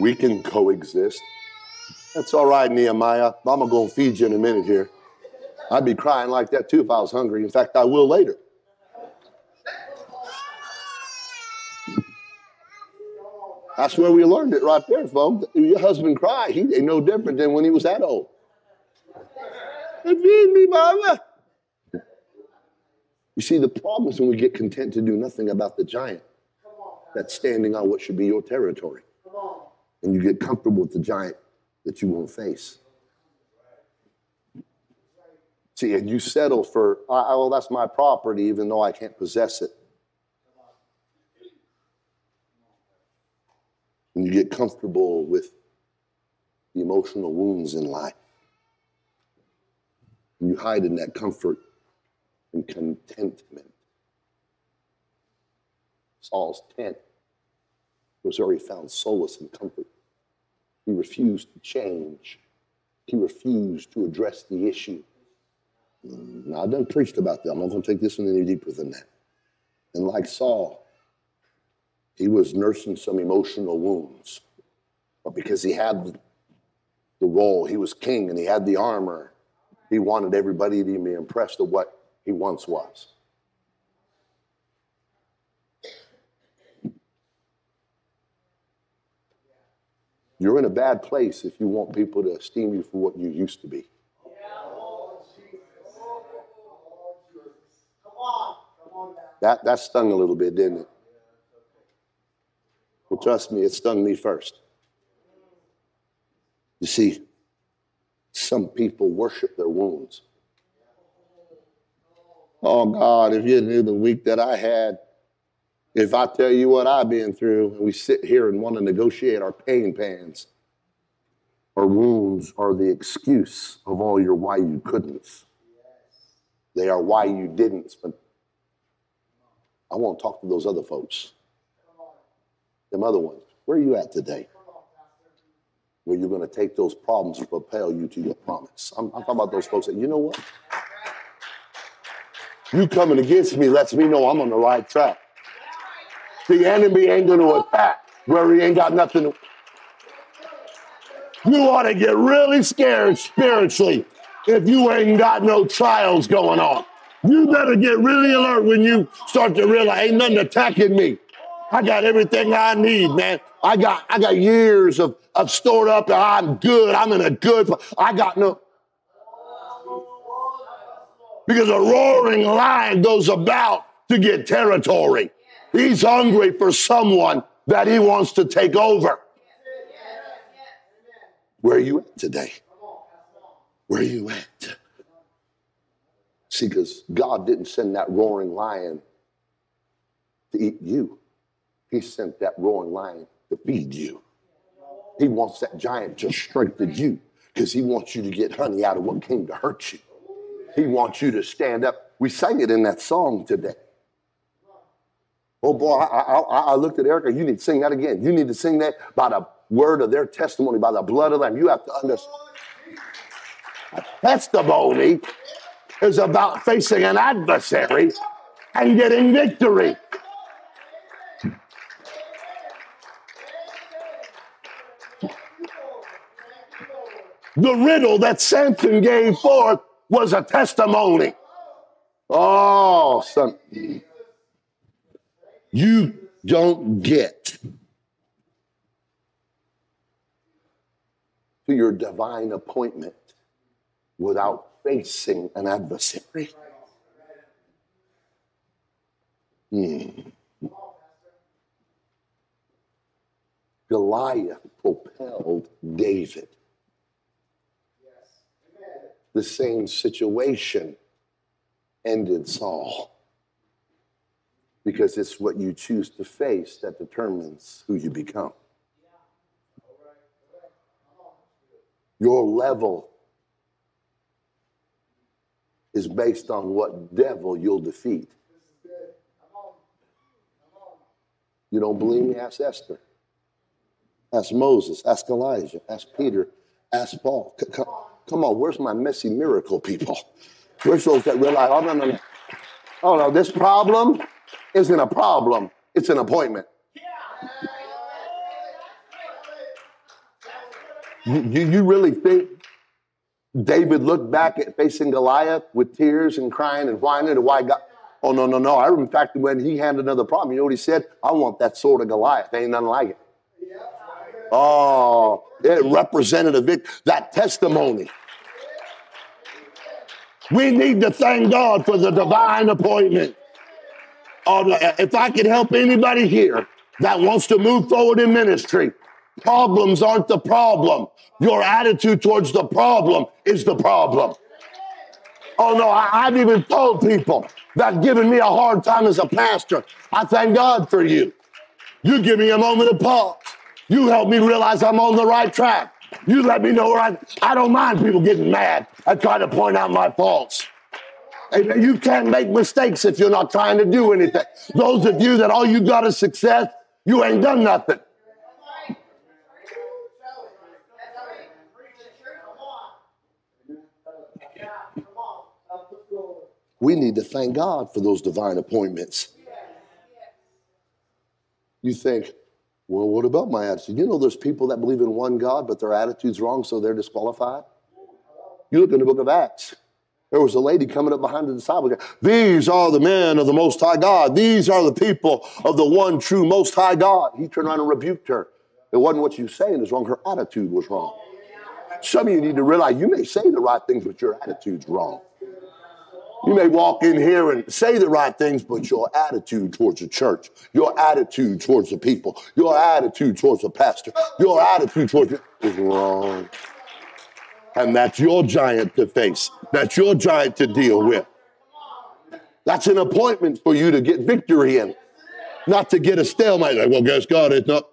We can coexist. That's all right, Nehemiah. I'm going to feed you in a minute here. I'd be crying like that too if I was hungry. In fact, I will later. That's where we learned it right there, folks. Your husband cried. He ain't no different than when he was that old. Feed me, mama. You see, the problem is when we get content to do nothing about the giant that's standing on what should be your territory. And you get comfortable with the giant that you won't face. See, and you settle for, oh, that's my property, even though I can't possess it. And you get comfortable with the emotional wounds in life. You hide in that comfort and contentment. Saul's tent was where he found solace and comfort. He refused to change. He refused to address the issue. Now, I've done preached about that. I'm not going to take this one any deeper than that. And like Saul, he was nursing some emotional wounds. But because he had the role, he was king and he had the armor, he wanted everybody to be impressed with what he once was. You're in a bad place if you want people to esteem you for what you used to be. That, that stung a little bit, didn't it? Well, trust me, it stung me first. You see, some people worship their wounds. Oh God, if you knew the week that I had, if I tell you what I've been through, and we sit here and want to negotiate our pain pans, our wounds are the excuse of all your why you couldn't. They are why you didn't. But I want to talk to those other folks. Them other ones. Where are you at today? Where you're going to take those problems and propel you to your promise. I'm, I'm talking about those folks that, you know what? You coming against me lets me know I'm on the right track. The enemy ain't going to attack where he ain't got nothing to. You ought to get really scared spiritually if you ain't got no trials going on. You better get really alert when you start to realize ain't nothing attacking me. I got everything I need, man. I got I got years of, of stored up. I'm good. I'm in a good. I got no. Because a roaring lion goes about to get territory. He's hungry for someone that he wants to take over. Where are you at today? Where are you at? See, because God didn't send that roaring lion to eat you, He sent that roaring lion to feed you. He wants that giant to strengthen you because He wants you to get honey out of what came to hurt you. He wants you to stand up. We sang it in that song today. Oh boy, I, I, I, looked at Erica. You need to sing that again. You need to sing that by the word of their testimony, by the blood of them. You have to understand. A Testimony is about facing an adversary and getting victory. The riddle that Samson gave forth was a testimony. Oh, son. You don't get to your divine appointment without facing an adversary. Hmm. Goliath propelled David the same situation ended Saul. Because it's what you choose to face that determines who you become. Your level is based on what devil you'll defeat. You don't believe me? Ask Esther. Ask Moses. Ask Elijah. Ask Peter. Ask Paul. Come on, where's my messy miracle people? Where's those that realize, oh, no, no, no. Oh, no, this problem isn't a problem. it's an appointment. You, you, really think David looked back at facing Goliath with tears and crying and whining and why God? Oh, no, no, no. I in fact, when he had another problem, you know what he said? I want that sword of Goliath. Ain't nothing like it. Oh, it represented a bit that testimony. We need to thank God for the divine appointment. Oh, if I could help anybody here that wants to move forward in ministry, problems aren't the problem. Your attitude towards the problem is the problem. Oh no, I, have even told people that given me a hard time as a pastor. I thank God for you. You give me a moment of pause. You help me realize I'm on the right track. You let me know where I, I don't mind people getting mad. I try to point out my faults. You can't make mistakes if you're not trying to do anything. Those of you that all you got is success, you ain't done nothing. We need to thank God for those divine appointments. You think, well, what about my attitude? You know, there's people that believe in one God, but their attitude's wrong, so they're disqualified. You look in the book of Acts. There was a lady coming up behind the disciples. These are the men of the Most High God. These are the people of the one true Most High God. He turned around and rebuked her. It wasn't what you saying is wrong. Her attitude was wrong. Some of you need to realize you may say the right things, but your attitude's wrong. You may walk in here and say the right things, but your attitude towards the church, your attitude towards the people, your attitude towards the pastor, your attitude towards is wrong. And that's your giant to face. That's your giant to deal with. That's an appointment for you to get victory in, not to get a stalemate. Like, well, guess God, it's not.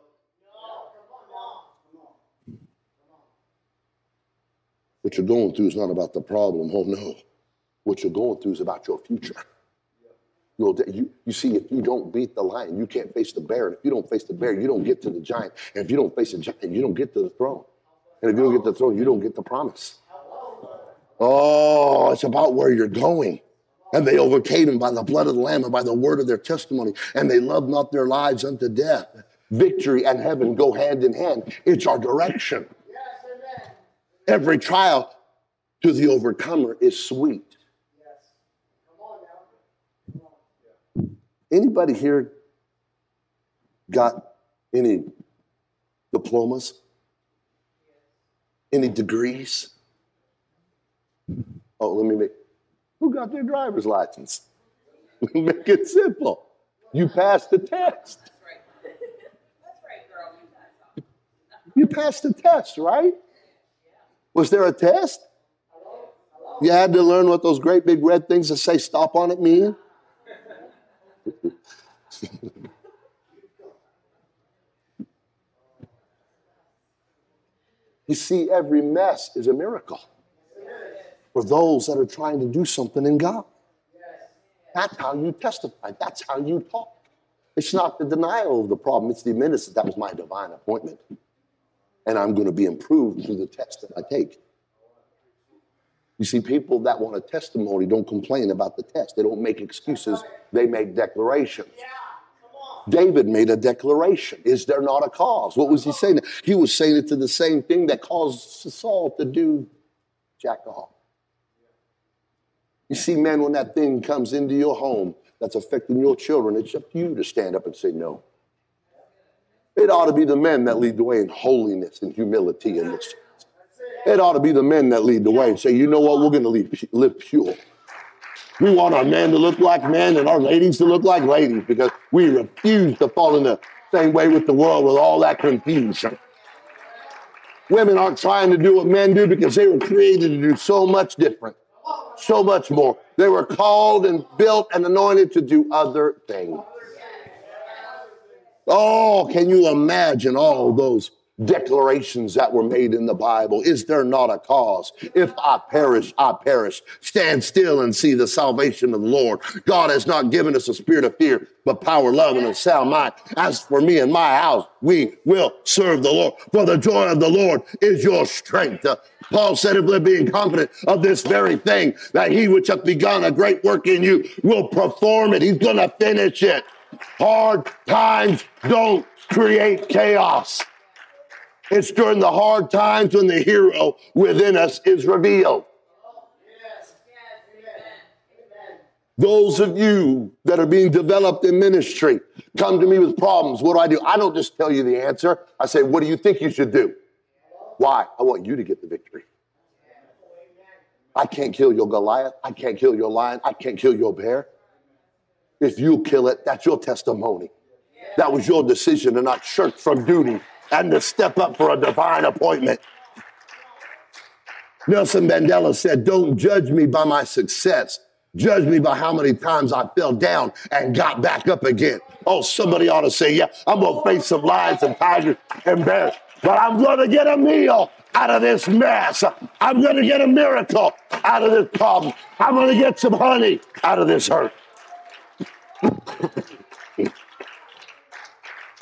What you're going through is not about the problem. Oh, no. What you're going through is about your future. You, you, you see, if you don't beat the lion, you can't face the bear. And if you don't face the bear, you don't get to the giant. And if you don't face the giant, you don't get to the throne. And if you don't get to the throne, you don't get the promise. Oh, it's about where you're going. And they overcame him by the blood of the Lamb and by the word of their testimony. And they loved not their lives unto death. Victory and heaven go hand in hand. It's our direction. Every trial to the overcomer is sweet. Anybody here got any diplomas? Any degrees? Oh, let me make. Who got their driver's license? (laughs) make it simple. You passed the test. That's right. (laughs) That's right, girl. You passed the test, right? Was there a test? You had to learn what those great big red things that say stop on it mean? (laughs) you see, every mess is a miracle for those that are trying to do something in God. That's how you testify. That's how you talk. It's not the denial of the problem, it's the admittance that that was my divine appointment. And I'm going to be improved through the test that I take. You see, people that want a testimony don't complain about the test. They don't make excuses, they make declarations. David made a declaration. Is there not a cause? What was he saying? He was saying it to the same thing that caused Saul to do jack off. You see, man, when that thing comes into your home that's affecting your children, it's up to you to stand up and say no. It ought to be the men that lead the way in holiness and humility in this it ought to be the men that lead the way and say, you know what, we're going to live pure. We want our men to look like men and our ladies to look like ladies because we refuse to fall in the same way with the world with all that confusion. Women aren't trying to do what men do because they were created to do so much different, so much more. They were called and built and anointed to do other things. Oh, can you imagine all those declarations that were made in the Bible. Is there not a cause? If I perish, I perish. Stand still and see the salvation of the Lord. God has not given us a spirit of fear, but power, love, and a sound mind. As for me and my house, we will serve the Lord. For the joy of the Lord is your strength. Uh, Paul said, if being confident of this very thing, that he which hath begun a great work in you will perform it. He's going to finish it. Hard times don't create chaos. It's during the hard times when the hero within us is revealed. Those of you that are being developed in ministry come to me with problems. What do I do? I don't just tell you the answer. I say, What do you think you should do? Why? I want you to get the victory. I can't kill your Goliath. I can't kill your lion. I can't kill your bear. If you kill it, that's your testimony. That was your decision to not shirk from duty and to step up for a divine appointment. Nelson Mandela said, Don't judge me by my success. Judge me by how many times I fell down and got back up again. Oh, somebody ought to say, Yeah, I'm going to face some lions and tigers and bears, but I'm going to get a meal out of this mess. I'm going to get a miracle out of this problem. I'm going to get some honey out of this hurt. (laughs)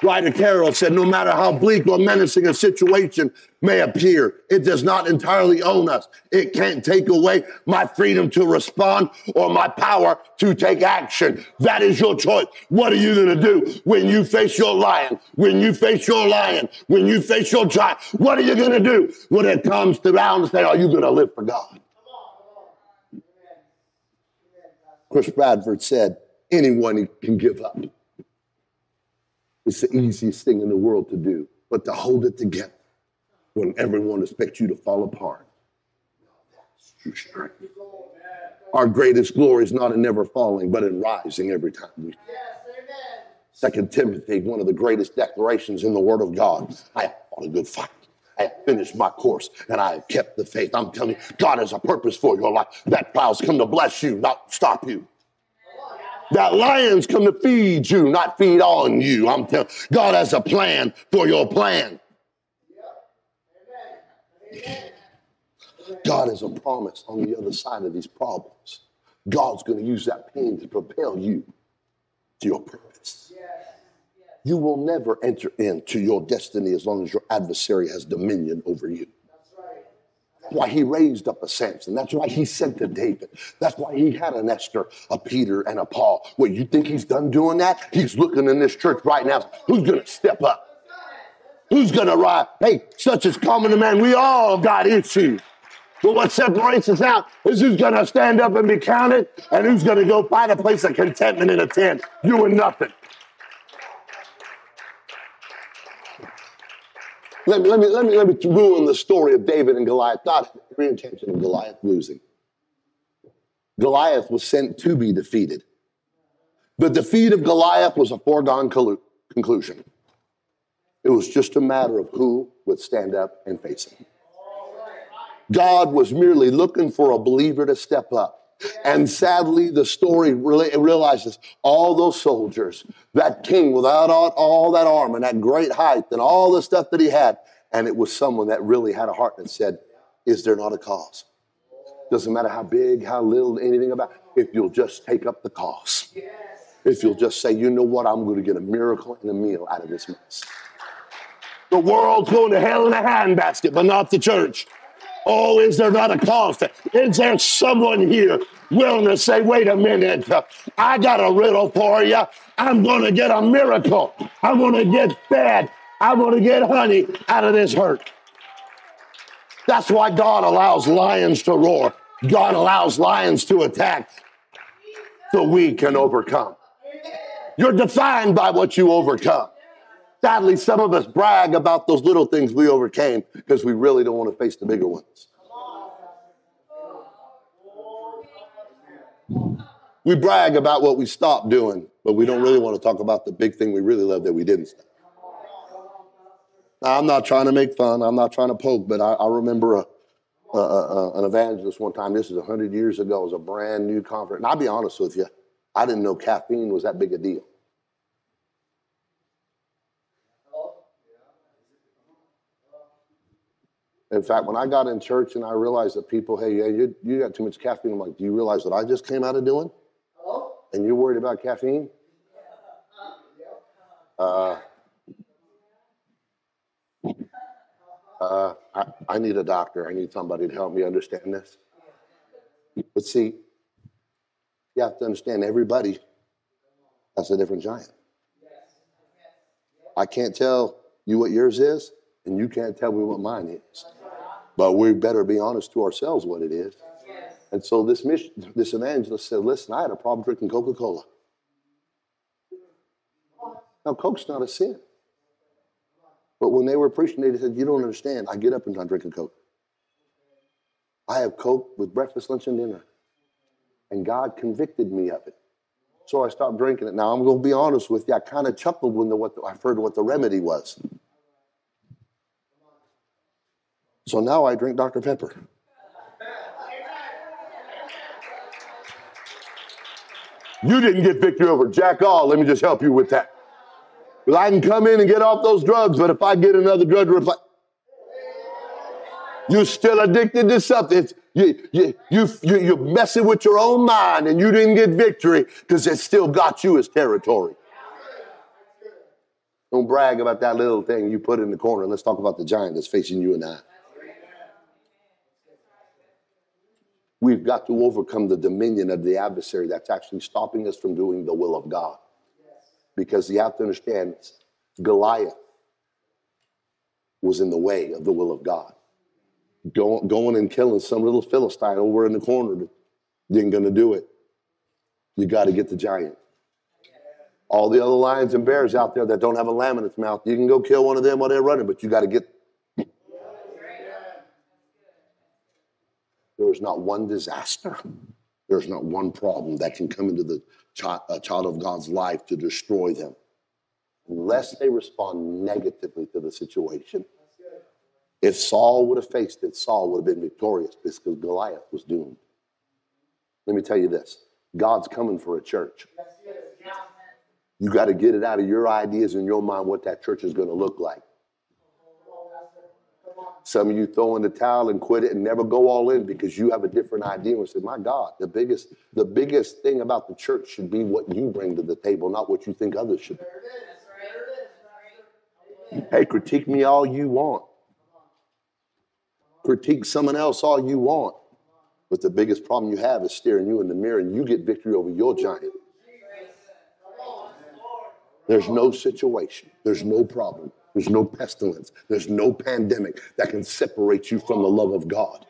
Ryder Carroll said, no matter how bleak or menacing a situation may appear, it does not entirely own us. It can't take away my freedom to respond or my power to take action. That is your choice. What are you going to do when you face your lion? When you face your lion? When you face your giant? What are you going to do when it comes to round and say, are you going to live for God? Chris Bradford said, anyone can give up. It's the easiest thing in the world to do, but to hold it together when everyone expects you to fall apart. Our greatest glory is not in never falling, but in rising every time we Second Timothy, one of the greatest declarations in the Word of God. I fought a good fight. I have finished my course and I have kept the faith. I'm telling you, God has a purpose for your life. That trial's come to bless you, not stop you. That lions come to feed you, not feed on you. I'm telling God has a plan for your plan. God has a promise on the other side of these problems. God's going to use that pain to propel you to your purpose. You will never enter into your destiny as long as your adversary has dominion over you why he raised up a Samson. That's why he sent to David. That's why he had an Esther, a Peter, and a Paul. What, you think he's done doing that? He's looking in this church right now. Who's going to step up? Who's going to rise? Hey, such is common to man. We all got issues. But what separates us out is who's going to stand up and be counted and who's going to go find a place of contentment in a tent doing nothing. Let me, let me, let me, let me ruin the story of David and Goliath. God had every intention of Goliath losing. Goliath was sent to be defeated. The defeat of Goliath was a foregone conclusion. It was just a matter of who would stand up and face him. God was merely looking for a believer to step up. And sadly, the story really realizes all those soldiers, that king without all, all that armor and that great height and all the stuff that he had, and it was someone that really had a heart that said, Is there not a cause? Doesn't matter how big, how little, anything about. If you'll just take up the cause. If you'll just say, you know what, I'm going to get a miracle and a meal out of this mess. The world's going to hell in a handbasket, but not the church. Oh, is there not a? To, is there someone here willing to say, wait a minute, I got a riddle for you. I'm going to get a miracle. I'm going to get fed. I'm going to get honey out of this hurt. That's why God allows lions to roar. God allows lions to attack so we can overcome. You're defined by what you overcome. Sadly, some of us brag about those little things we overcame because we really don't want to face the bigger ones. We brag about what we stopped doing, but we don't really want to talk about the big thing we really love that we didn't stop. Now, I'm not trying to make fun. I'm not trying to poke, but I, I remember a, a, a, an evangelist one time. This is 100 years ago. It was a brand new conference. And I'll be honest with you, I didn't know caffeine was that big a deal. In fact, when I got in church and I realized that people, hey, yeah, you, you got too much caffeine, I'm like, do you realize what I just came out of doing? And you're worried about caffeine? Uh, uh, I, I need a doctor. I need somebody to help me understand this. But see, you have to understand everybody has a different giant. I can't tell you what yours is, and you can't tell me what mine is. But we better be honest to ourselves what it is. And so this mission, this evangelist said, "Listen, I had a problem drinking Coca-Cola. Now, Coke's not a sin. But when they were preaching, they said, You don't understand. I get up and I drink a Coke. I have Coke with breakfast, lunch, and dinner. And God convicted me of it. So I stopped drinking it. Now, I'm going to be honest with you. I kind of chuckled when the, what the, I heard what the remedy was. So now I drink Dr. Pepper. You didn't get victory over Jack All. Let me just help you with that. Because I can come in and get off those drugs, but if I get another drug, you're still addicted to something. You, you, you, you, you're messing with your own mind and you didn't get victory because it still got you as territory. Don't brag about that little thing you put in the corner. Let's talk about the giant that's facing you and I. We've got to overcome the dominion of the adversary that's actually stopping us from doing the will of God. Because you have to understand, Goliath was in the way of the will of God. Go, going and killing some little Philistine over in the corner ain't going to do it. You got to get the giant. All the other lions and bears out there that don't have a lamb in its mouth, you can go kill one of them while they're running, but you got to get. There's not one disaster. There's not one problem that can come into the child, a uh, child of God's life to destroy them unless they respond negatively to the situation. If Saul would have faced it, Saul would have been victorious because Goliath was doomed. Let me tell you this God's coming for a church. You got to get it out of your ideas in your mind what that church is going to look like. Some of you throw in the towel and quit it and never go all in because you have a different idea and say, my God, the biggest, the biggest thing about the church should be what you bring to the table, not what you think others should. Hey, critique me all you want. Critique someone else all you want. But the biggest problem you have is staring you in the mirror and you get victory over your giant. There's no situation, there's no problem there's no pestilence. There's no pandemic that can separate you from the love of God.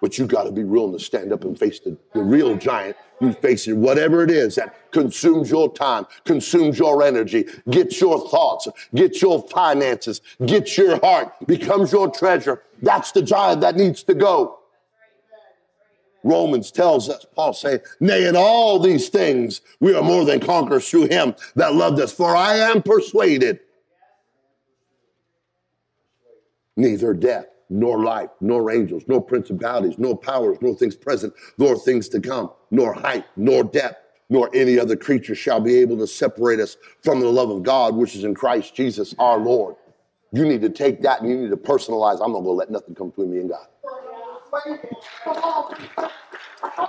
But you got to be willing to stand up and face the, the real giant you face it, whatever it is that consumes your time, consumes your energy, gets your thoughts, gets your finances, gets your heart, becomes your treasure. That's the giant that needs to go. Romans tells us, Paul saying, Nay, in all these things we are more than conquerors through him that loved us. For I am persuaded neither death, nor life, nor angels, nor principalities, nor powers, nor things present, nor things to come, nor height, nor depth, nor any other creature shall be able to separate us from the love of God, which is in Christ Jesus our Lord. You need to take that and you need to personalize. I'm not going to let nothing come between me and God.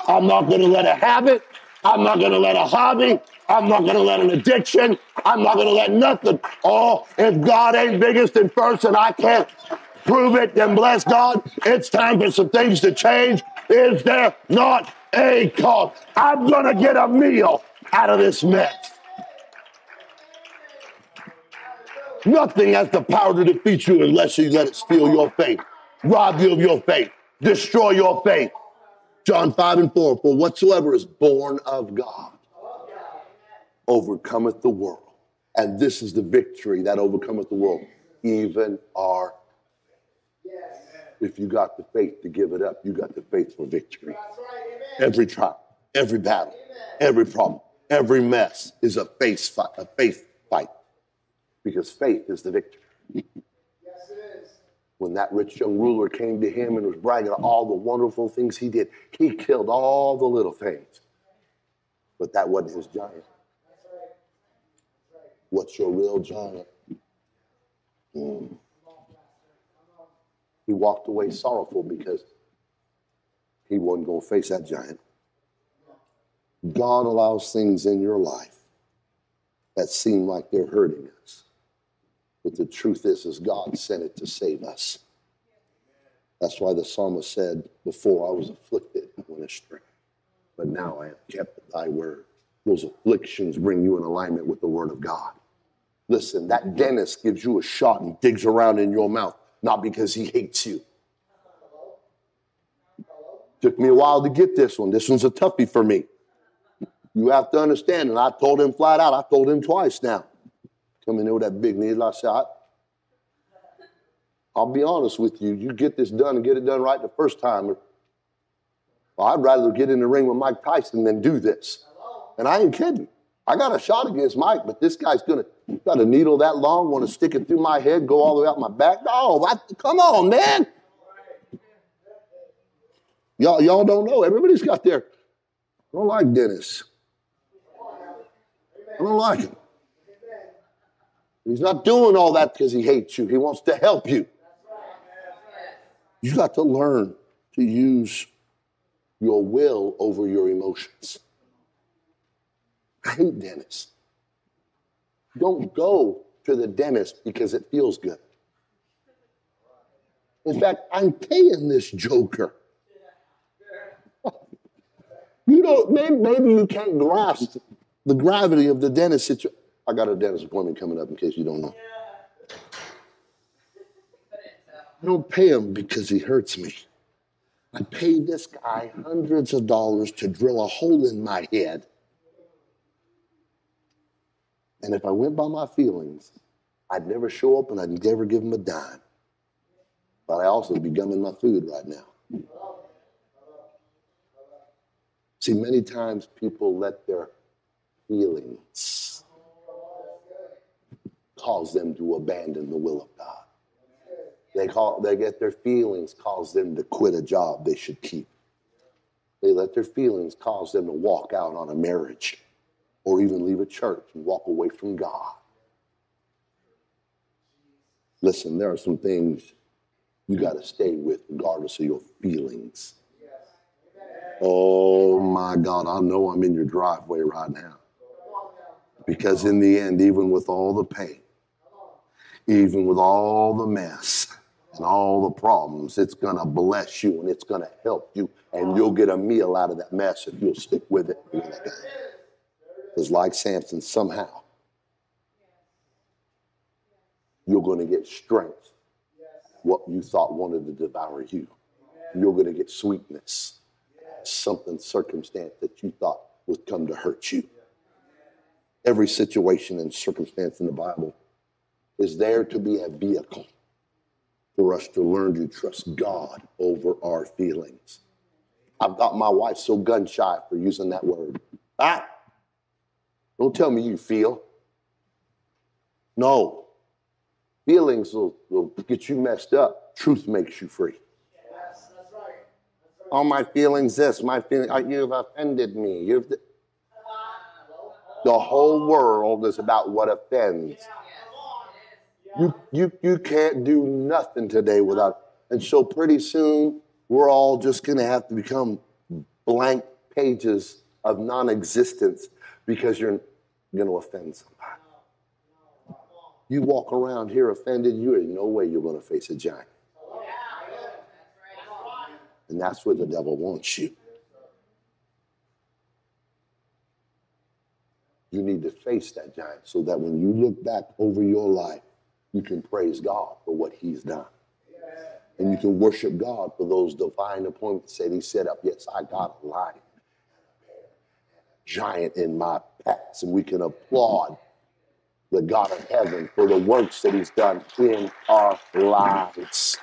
I'm not going to let a habit. I'm not going to let a hobby. I'm not going to let an addiction. I'm not going to let nothing. Oh, if God ain't biggest and first and I can't prove it, then bless God. It's time for some things to change. Is there not a call? I'm going to get a meal out of this mess. Nothing has the power to defeat you unless you let it steal your faith, rob you of your faith, destroy your faith. John 5 and 4 For whatsoever is born of God overcometh the world. And this is the victory that overcometh the world, even our. If you got the faith to give it up, you got the faith for victory. Every trial, every battle, every problem, every mess is a faith fight, a faith fight. Because faith is the victory. (laughs) When that rich young ruler came to him and was bragging all the wonderful things he did, he killed all the little things. But that wasn't his giant. What's your real giant? Mm. He walked away sorrowful because he wasn't going to face that giant. God allows things in your life that seem like they're hurting us. But the truth is, is God sent it to save us. That's why the psalmist said, Before I was afflicted, I went astray. But now I have kept thy word. Those afflictions bring you in alignment with the word of God. Listen, that dentist gives you a shot and digs around in your mouth, not because he hates you. Took me a while to get this one. This one's a toughie for me. You have to understand, and I told him flat out, I told him twice now. Coming in there with that big needle, I said, I'll be honest with you, you get this done and get it done right the first time. Well, I'd rather get in the ring with Mike Tyson than do this. And I ain't kidding. I got a shot against Mike, but this guy's gonna got a needle that long, want to stick it through my head, go all the way out my back. Oh, come on, man. Y'all, y'all don't know. Everybody's got their. I don't like Dennis. I don't like him. He's not doing all that because he hates you. He wants to help you. You got to learn to use your will over your emotions. I hate dentists. Don't go to the dentist because it feels good. In fact, I'm paying this joker. You don't, maybe, maybe you can't grasp the gravity of the dentist situation. I got a dentist appointment coming up in case you don't know. I don't pay him because he hurts me. I pay this guy hundreds of dollars to drill a hole in my head. And if I went by my feelings, I'd never show up and I'd never give him a dime. But I also be gumming my food right now. See, many times people let their feelings cause them to abandon the will of God. They call they get their feelings cause them to quit a job they should keep. They let their feelings cause them to walk out on a marriage or even leave a church and walk away from God. Listen, there are some things you got to stay with regardless of your feelings. Oh my God, I know I'm in your driveway right now. Because in the end, even with all the pain, even with all the mess, and all the problems, it's going to bless you and it's going to help you, and you'll get a meal out of that mess if you'll stick with it. Because, like Samson, somehow you're going to get strength. What you thought wanted to devour you, you're going to get sweetness. Something circumstance that you thought would come to hurt you. Every situation and circumstance in the Bible is there to be a vehicle for us to learn to trust God over our feelings. I've got my wife so gun shy for using that word. Ah, don't tell me you feel. No. Feelings will, will get you messed up. Truth makes you free. Yes, that's right. All my feelings, this, my feeling, oh, you've offended me. You've the whole world is about what offends. You, you, you can't do nothing today without. And so pretty soon, we're all just going to have to become blank pages of non existence because you're going to offend somebody. You walk around here offended, you ain't no way you're going to face a giant. And that's where the devil wants you. You need to face that giant so that when you look back over your life, you can praise God for what He's done. And you can worship God for those divine appointments that He set up. Yes, I got a lion, giant in my past, and we can applaud the God of heaven for the works that He's done in our lives.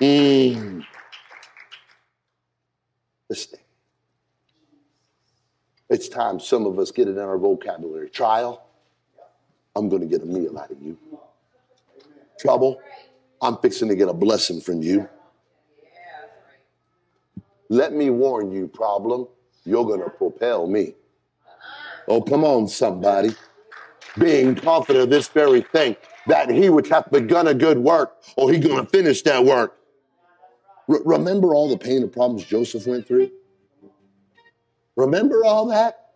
Mm. Listen, it's time some of us get it in our vocabulary. Trial, I'm going to get a meal out of you. Trouble, I'm fixing to get a blessing from you. Let me warn you, problem, you're going to propel me. Oh, come on, somebody. Being confident of this very thing, that he which hath begun a good work, or he going to finish that work. R- remember all the pain and problems Joseph went through? Remember all that?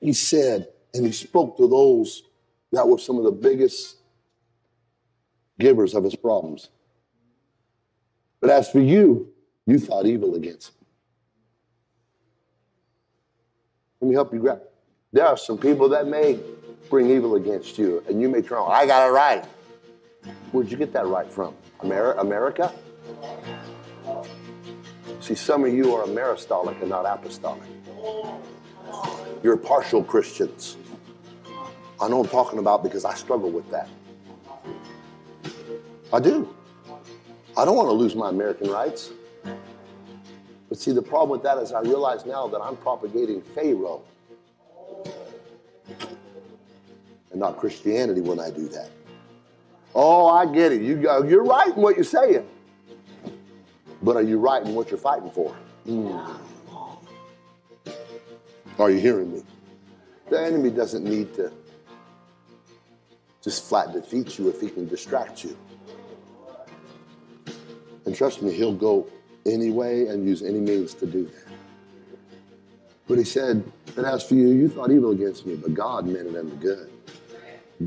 He said, and he spoke to those that were some of the biggest givers of his problems. But as for you, you thought evil against him. Let me help you grab. There are some people that may bring evil against you, and you may try, I got it right. Where'd you get that right from? Ameri- America? See, some of you are Ameristolic and not apostolic. You're partial Christians. I know I'm talking about because I struggle with that. I do. I don't want to lose my American rights. But see, the problem with that is I realize now that I'm propagating Pharaoh and not Christianity when I do that. Oh, I get it. You, you're right in what you're saying. But are you right in what you're fighting for? Mm. Are you hearing me? The enemy doesn't need to just flat defeat you if he can distract you. And trust me, he'll go anyway and use any means to do that. But he said, And as for you, you thought evil against me, but God meant it unto good.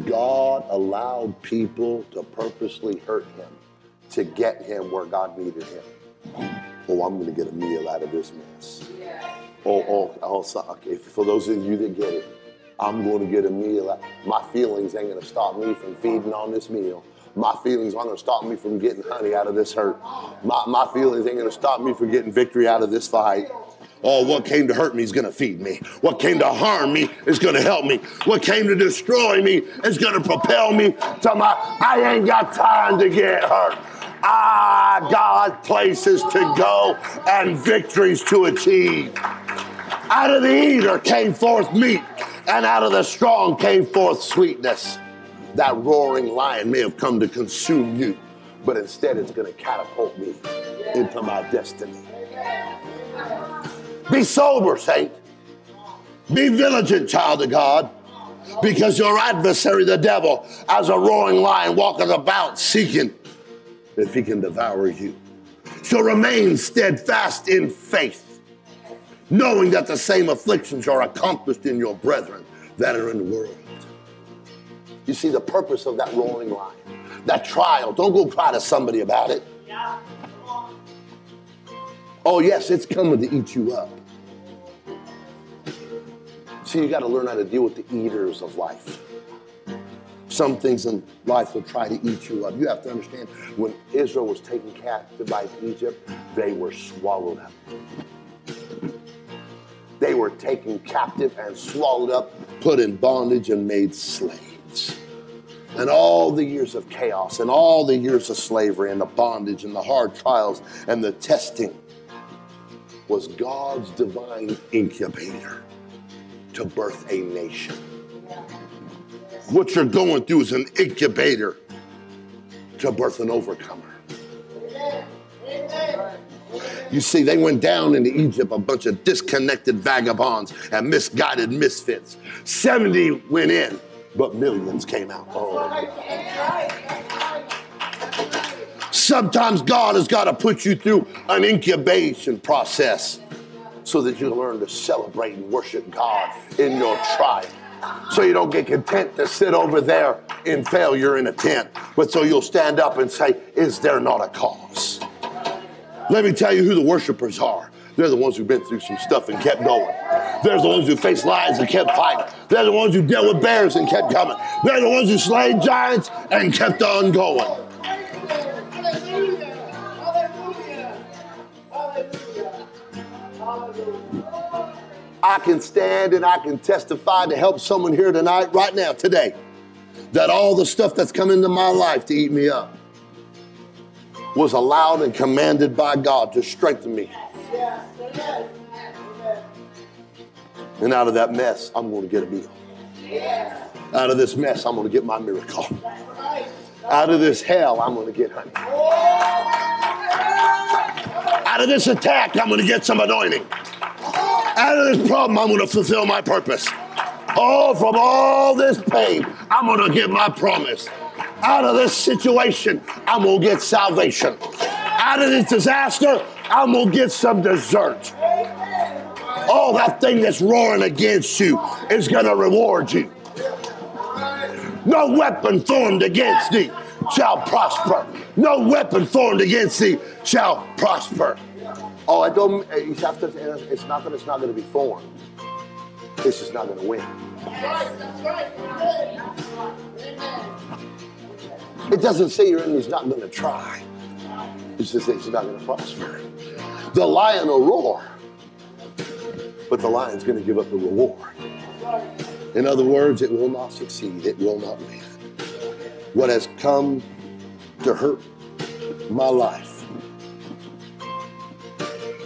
God allowed people to purposely hurt him to get him where God needed him. Oh, I'm going to get a meal out of this mess. Oh, oh, oh, okay. For those of you that get it, I'm going to get a meal. My feelings ain't going to stop me from feeding on this meal. My feelings aren't going to stop me from getting honey out of this hurt. My, my feelings ain't going to stop me from getting victory out of this fight. Oh, what came to hurt me is going to feed me. What came to harm me is going to help me. What came to destroy me is going to propel me to my, I ain't got time to get hurt. Ah, God, places to go and victories to achieve. Out of the eater came forth meat, and out of the strong came forth sweetness. That roaring lion may have come to consume you, but instead it's going to catapult me into my destiny. Be sober, saint. Be vigilant, child of God, because your adversary, the devil, as a roaring lion, walketh about seeking if he can devour you. So remain steadfast in faith, knowing that the same afflictions are accomplished in your brethren that are in the world. You see the purpose of that roaring lion, that trial. Don't go cry to somebody about it. Oh, yes, it's coming to eat you up. See, you got to learn how to deal with the eaters of life. Some things in life will try to eat you up. You have to understand when Israel was taken captive by Egypt, they were swallowed up. They were taken captive and swallowed up, put in bondage, and made slaves. And all the years of chaos, and all the years of slavery, and the bondage, and the hard trials, and the testing was God's divine incubator to birth a nation. What you're going through is an incubator to birth an overcomer. You see, they went down into Egypt, a bunch of disconnected vagabonds and misguided misfits. 70 went in, but millions came out. Oh. Sometimes God has got to put you through an incubation process so that you learn to celebrate and worship God in your trial. So you don't get content to sit over there in failure in a tent, but so you'll stand up and say, Is there not a cause? Let me tell you who the worshipers are. They're the ones who've been through some stuff and kept going. They're the ones who faced lions and kept fighting. They're the ones who dealt with bears and kept coming. They're the ones who slayed giants and kept on going. I can stand and I can testify to help someone here tonight, right now, today, that all the stuff that's come into my life to eat me up was allowed and commanded by God to strengthen me. And out of that mess, I'm going to get a meal. Out of this mess, I'm going to get my miracle. Out of this hell, I'm going to get honey. Out of this attack, I'm going to get some anointing. Out of this problem, I'm going to fulfill my purpose. Oh, from all this pain, I'm going to get my promise. Out of this situation, I'm going to get salvation. Out of this disaster, I'm going to get some dessert. All that thing that's roaring against you is going to reward you. No weapon formed against thee shall prosper. No weapon formed against thee shall prosper. Oh, I don't. Eh, eh, it's not that it's not going to be formed. it's just not going to win. It doesn't say your enemy's not going to try. It just says he's not going to prosper. The lion will roar, but the lion's going to give up the reward. In other words, it will not succeed. It will not win. What has come to hurt my life,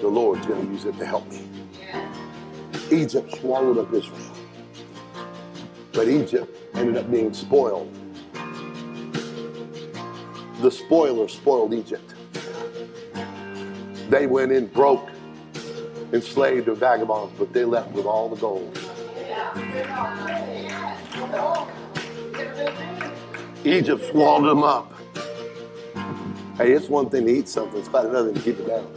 the Lord's going to use it to help me. Egypt swallowed up Israel. But Egypt ended up being spoiled. The spoiler spoiled Egypt. They went in broke, enslaved and vagabonds, but they left with all the gold. Egypt swallowed them up. Hey, it's one thing to eat something, it's quite another to keep it down.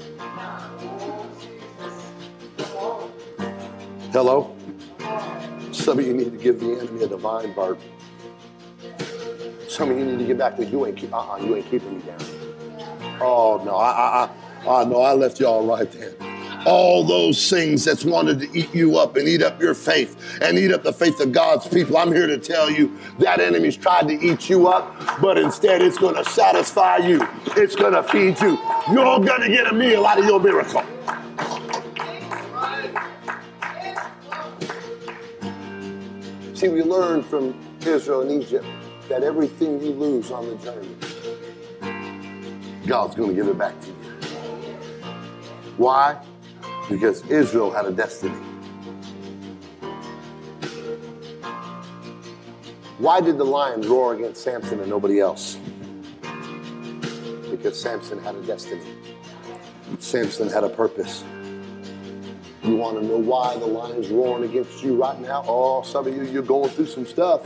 Hello? Some of you need to give the enemy a divine bark. Some of you need to get back to you ain't keep, uh-uh, you ain't keeping me down. Oh no, I, I, I, I know I left y'all right there all those things that's wanted to eat you up and eat up your faith and eat up the faith of God's people. I'm here to tell you that enemy's tried to eat you up, but instead it's going to satisfy you. It's going to feed you. You're going to get a meal out of your miracle. See, we learned from Israel and Egypt that everything you lose on the journey, God's going to give it back to you. Why? Because Israel had a destiny. Why did the lion roar against Samson and nobody else? Because Samson had a destiny. Samson had a purpose. You want to know why the lion's roaring against you right now? Oh, some of you, you're going through some stuff.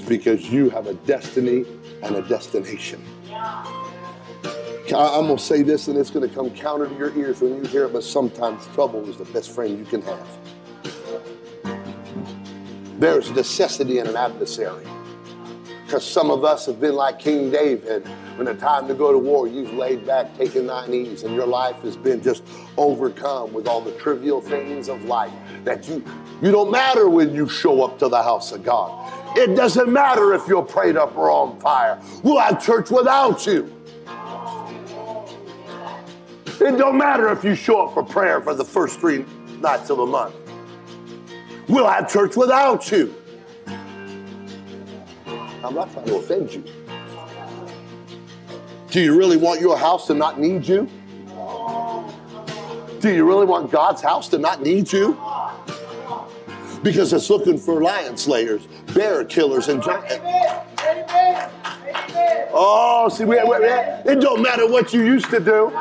Because you have a destiny and a destination. I'm going to say this and it's going to come counter to your ears when you hear it, but sometimes trouble is the best friend you can have. There's necessity in an adversary. Because some of us have been like King David. When the time to go to war, you've laid back, taken thine ease, and your life has been just overcome with all the trivial things of life. That you you don't matter when you show up to the house of God. It doesn't matter if you're prayed up or on fire. We'll have church without you. It don't matter if you show up for prayer for the first three nights of a month. We'll have church without you. I'm not trying to offend you. Do you really want your house to not need you? Do you really want God's house to not need you? Because it's looking for lion slayers, bear killers, and giants. Oh, see, we, we, it don't matter what you used to do.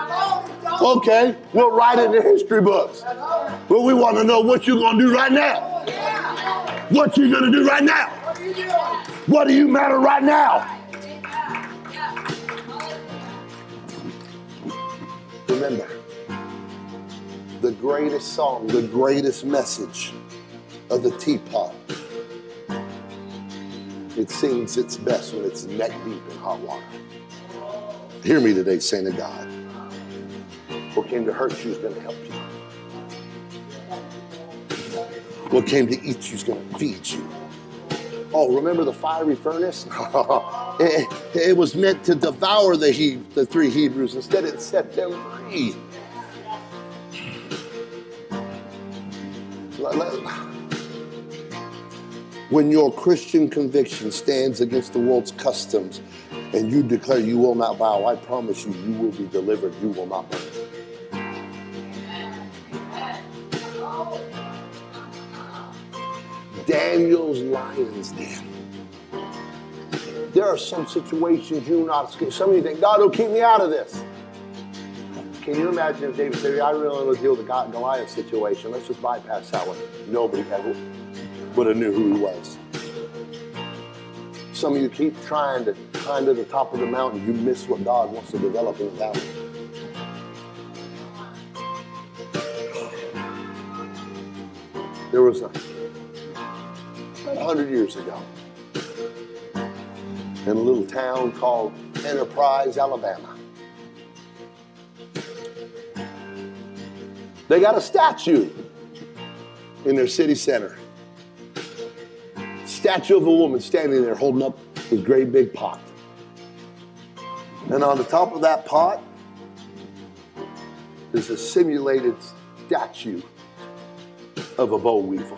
Okay, we'll write it in the history books. But we want to know what you're going to do right now. What you're going to do right now. What do you matter right now? Remember, the greatest song, the greatest message of the teapot, it sings its best when it's neck deep in hot water. Hear me today, saint of God. What came to hurt you is going to help you. What came to eat you is going to feed you. Oh, remember the fiery furnace? (laughs) it, it, was meant to devour the, he, the three Hebrews. Instead, it set them free. When your Christian conviction stands against the world's customs and you declare you will not bow, I promise you, you will be delivered. You will not bow. Daniel's lion's den. There are some situations you're not scared. Some of you think, God will keep me out of this. Can you imagine if David said, I really want to deal with the Goliath situation. Let's just bypass that one. Nobody ever would have knew who he was. Some of you keep trying to climb to the top of the mountain. You miss what God wants to develop in the valley. There was a 100 years ago in a little town called Enterprise, Alabama. They got a statue in their city center. Statue of a woman standing there holding up a great big pot. And on the top of that pot is a simulated statue of a boll weevil.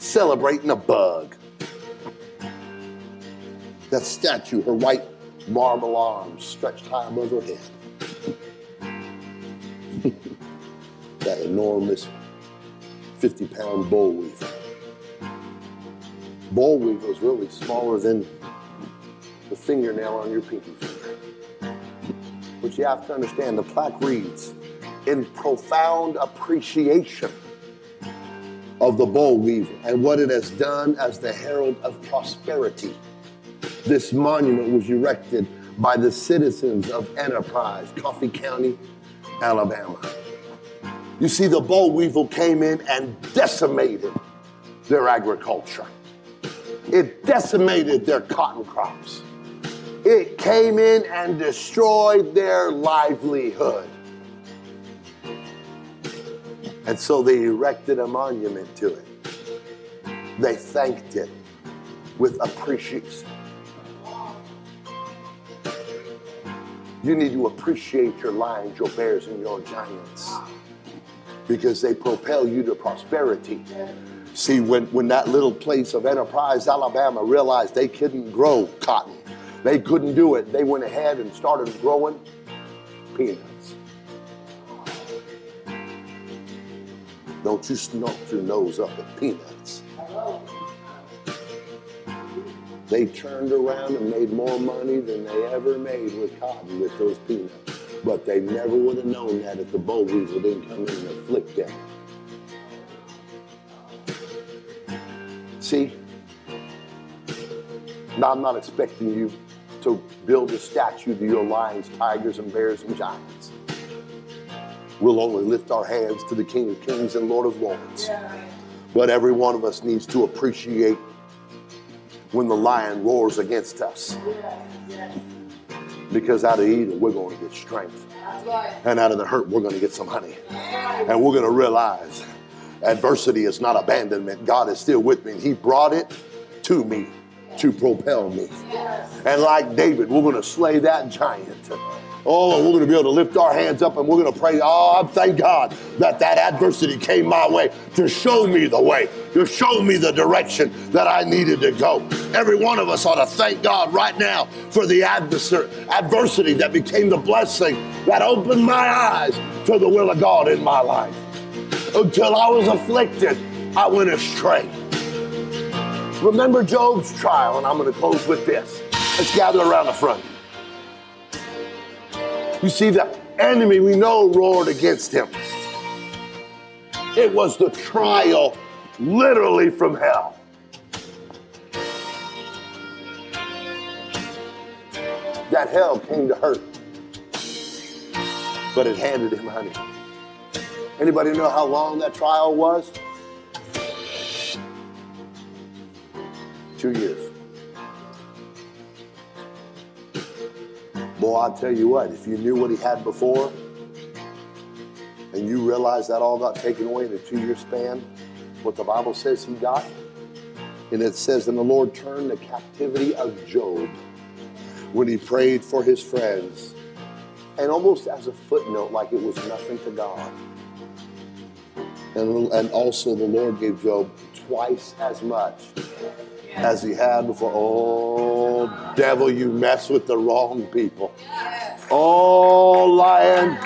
Celebrating a bug. That statue, her white marble arms stretched high above her head. (laughs) that enormous 50 pound boll weevil. Boll weevil is really smaller than the fingernail on your pinky finger. But you have to understand the plaque reads in profound appreciation of the boll weevil and what it has done as the herald of prosperity. This monument was erected by the citizens of Enterprise, Coffee County, Alabama. You see, the boll weevil came in and decimated their agriculture. It decimated their cotton crops. It came in and destroyed their livelihood. And so they erected a monument to it. They thanked it with appreciation. You need to appreciate your lions, your bears, and your giants because they propel you to prosperity. See, when, when that little place of Enterprise, Alabama realized they couldn't grow cotton, they couldn't do it, they went ahead and started growing peanuts. Don't you snort your nose up at peanuts. They turned around and made more money than they ever made with cotton with those peanuts. But they never would have known that if the boll weevil didn't come in and afflict them. See? Now, I'm not expecting you to build a statue to your lions, tigers, and bears and giants. We'll only lift our hands to the King of Kings and Lord of Lords. But every one of us needs to appreciate when the lion roars against us. Because out of Eden, we're going to get strength. And out of the hurt, we're going to get some honey. And we're going to realize adversity is not abandonment. God is still with me. He brought it to me to propel me. And like David, we're going to slay that giant. Oh, we're going to be able to lift our hands up and we're going to pray. Oh, I thank God that that adversity came my way to show me the way, to show me the direction that I needed to go. Every one of us ought to thank God right now for the adversity that became the blessing that opened my eyes to the will of God in my life. Until I was afflicted, I went astray. Remember Job's trial, and I'm going to close with this. Let's gather around the front. You see, the enemy we know roared against him. It was the trial literally from hell. That hell came to hurt, but it handed him honey. Anybody know how long that trial was? Two years. Boy, I'll tell you what, if you knew what he had before, and you realize that all got taken away in a two year span, what the Bible says he got, and it says, And the Lord turned the captivity of Job when he prayed for his friends, and almost as a footnote, like it was nothing to God. And, and also, the Lord gave Job twice as much as he had before. Oh, devil, you mess with the wrong people. Oh, lion,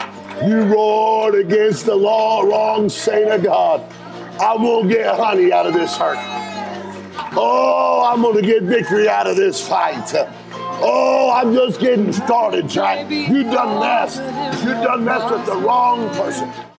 you roared against the law, wrong saint of God. Going to get honey out of this hurt. Oh, I'm going to get victory out of this fight. Oh, I'm just getting started, Jack. You done messed. You done messed with the wrong person.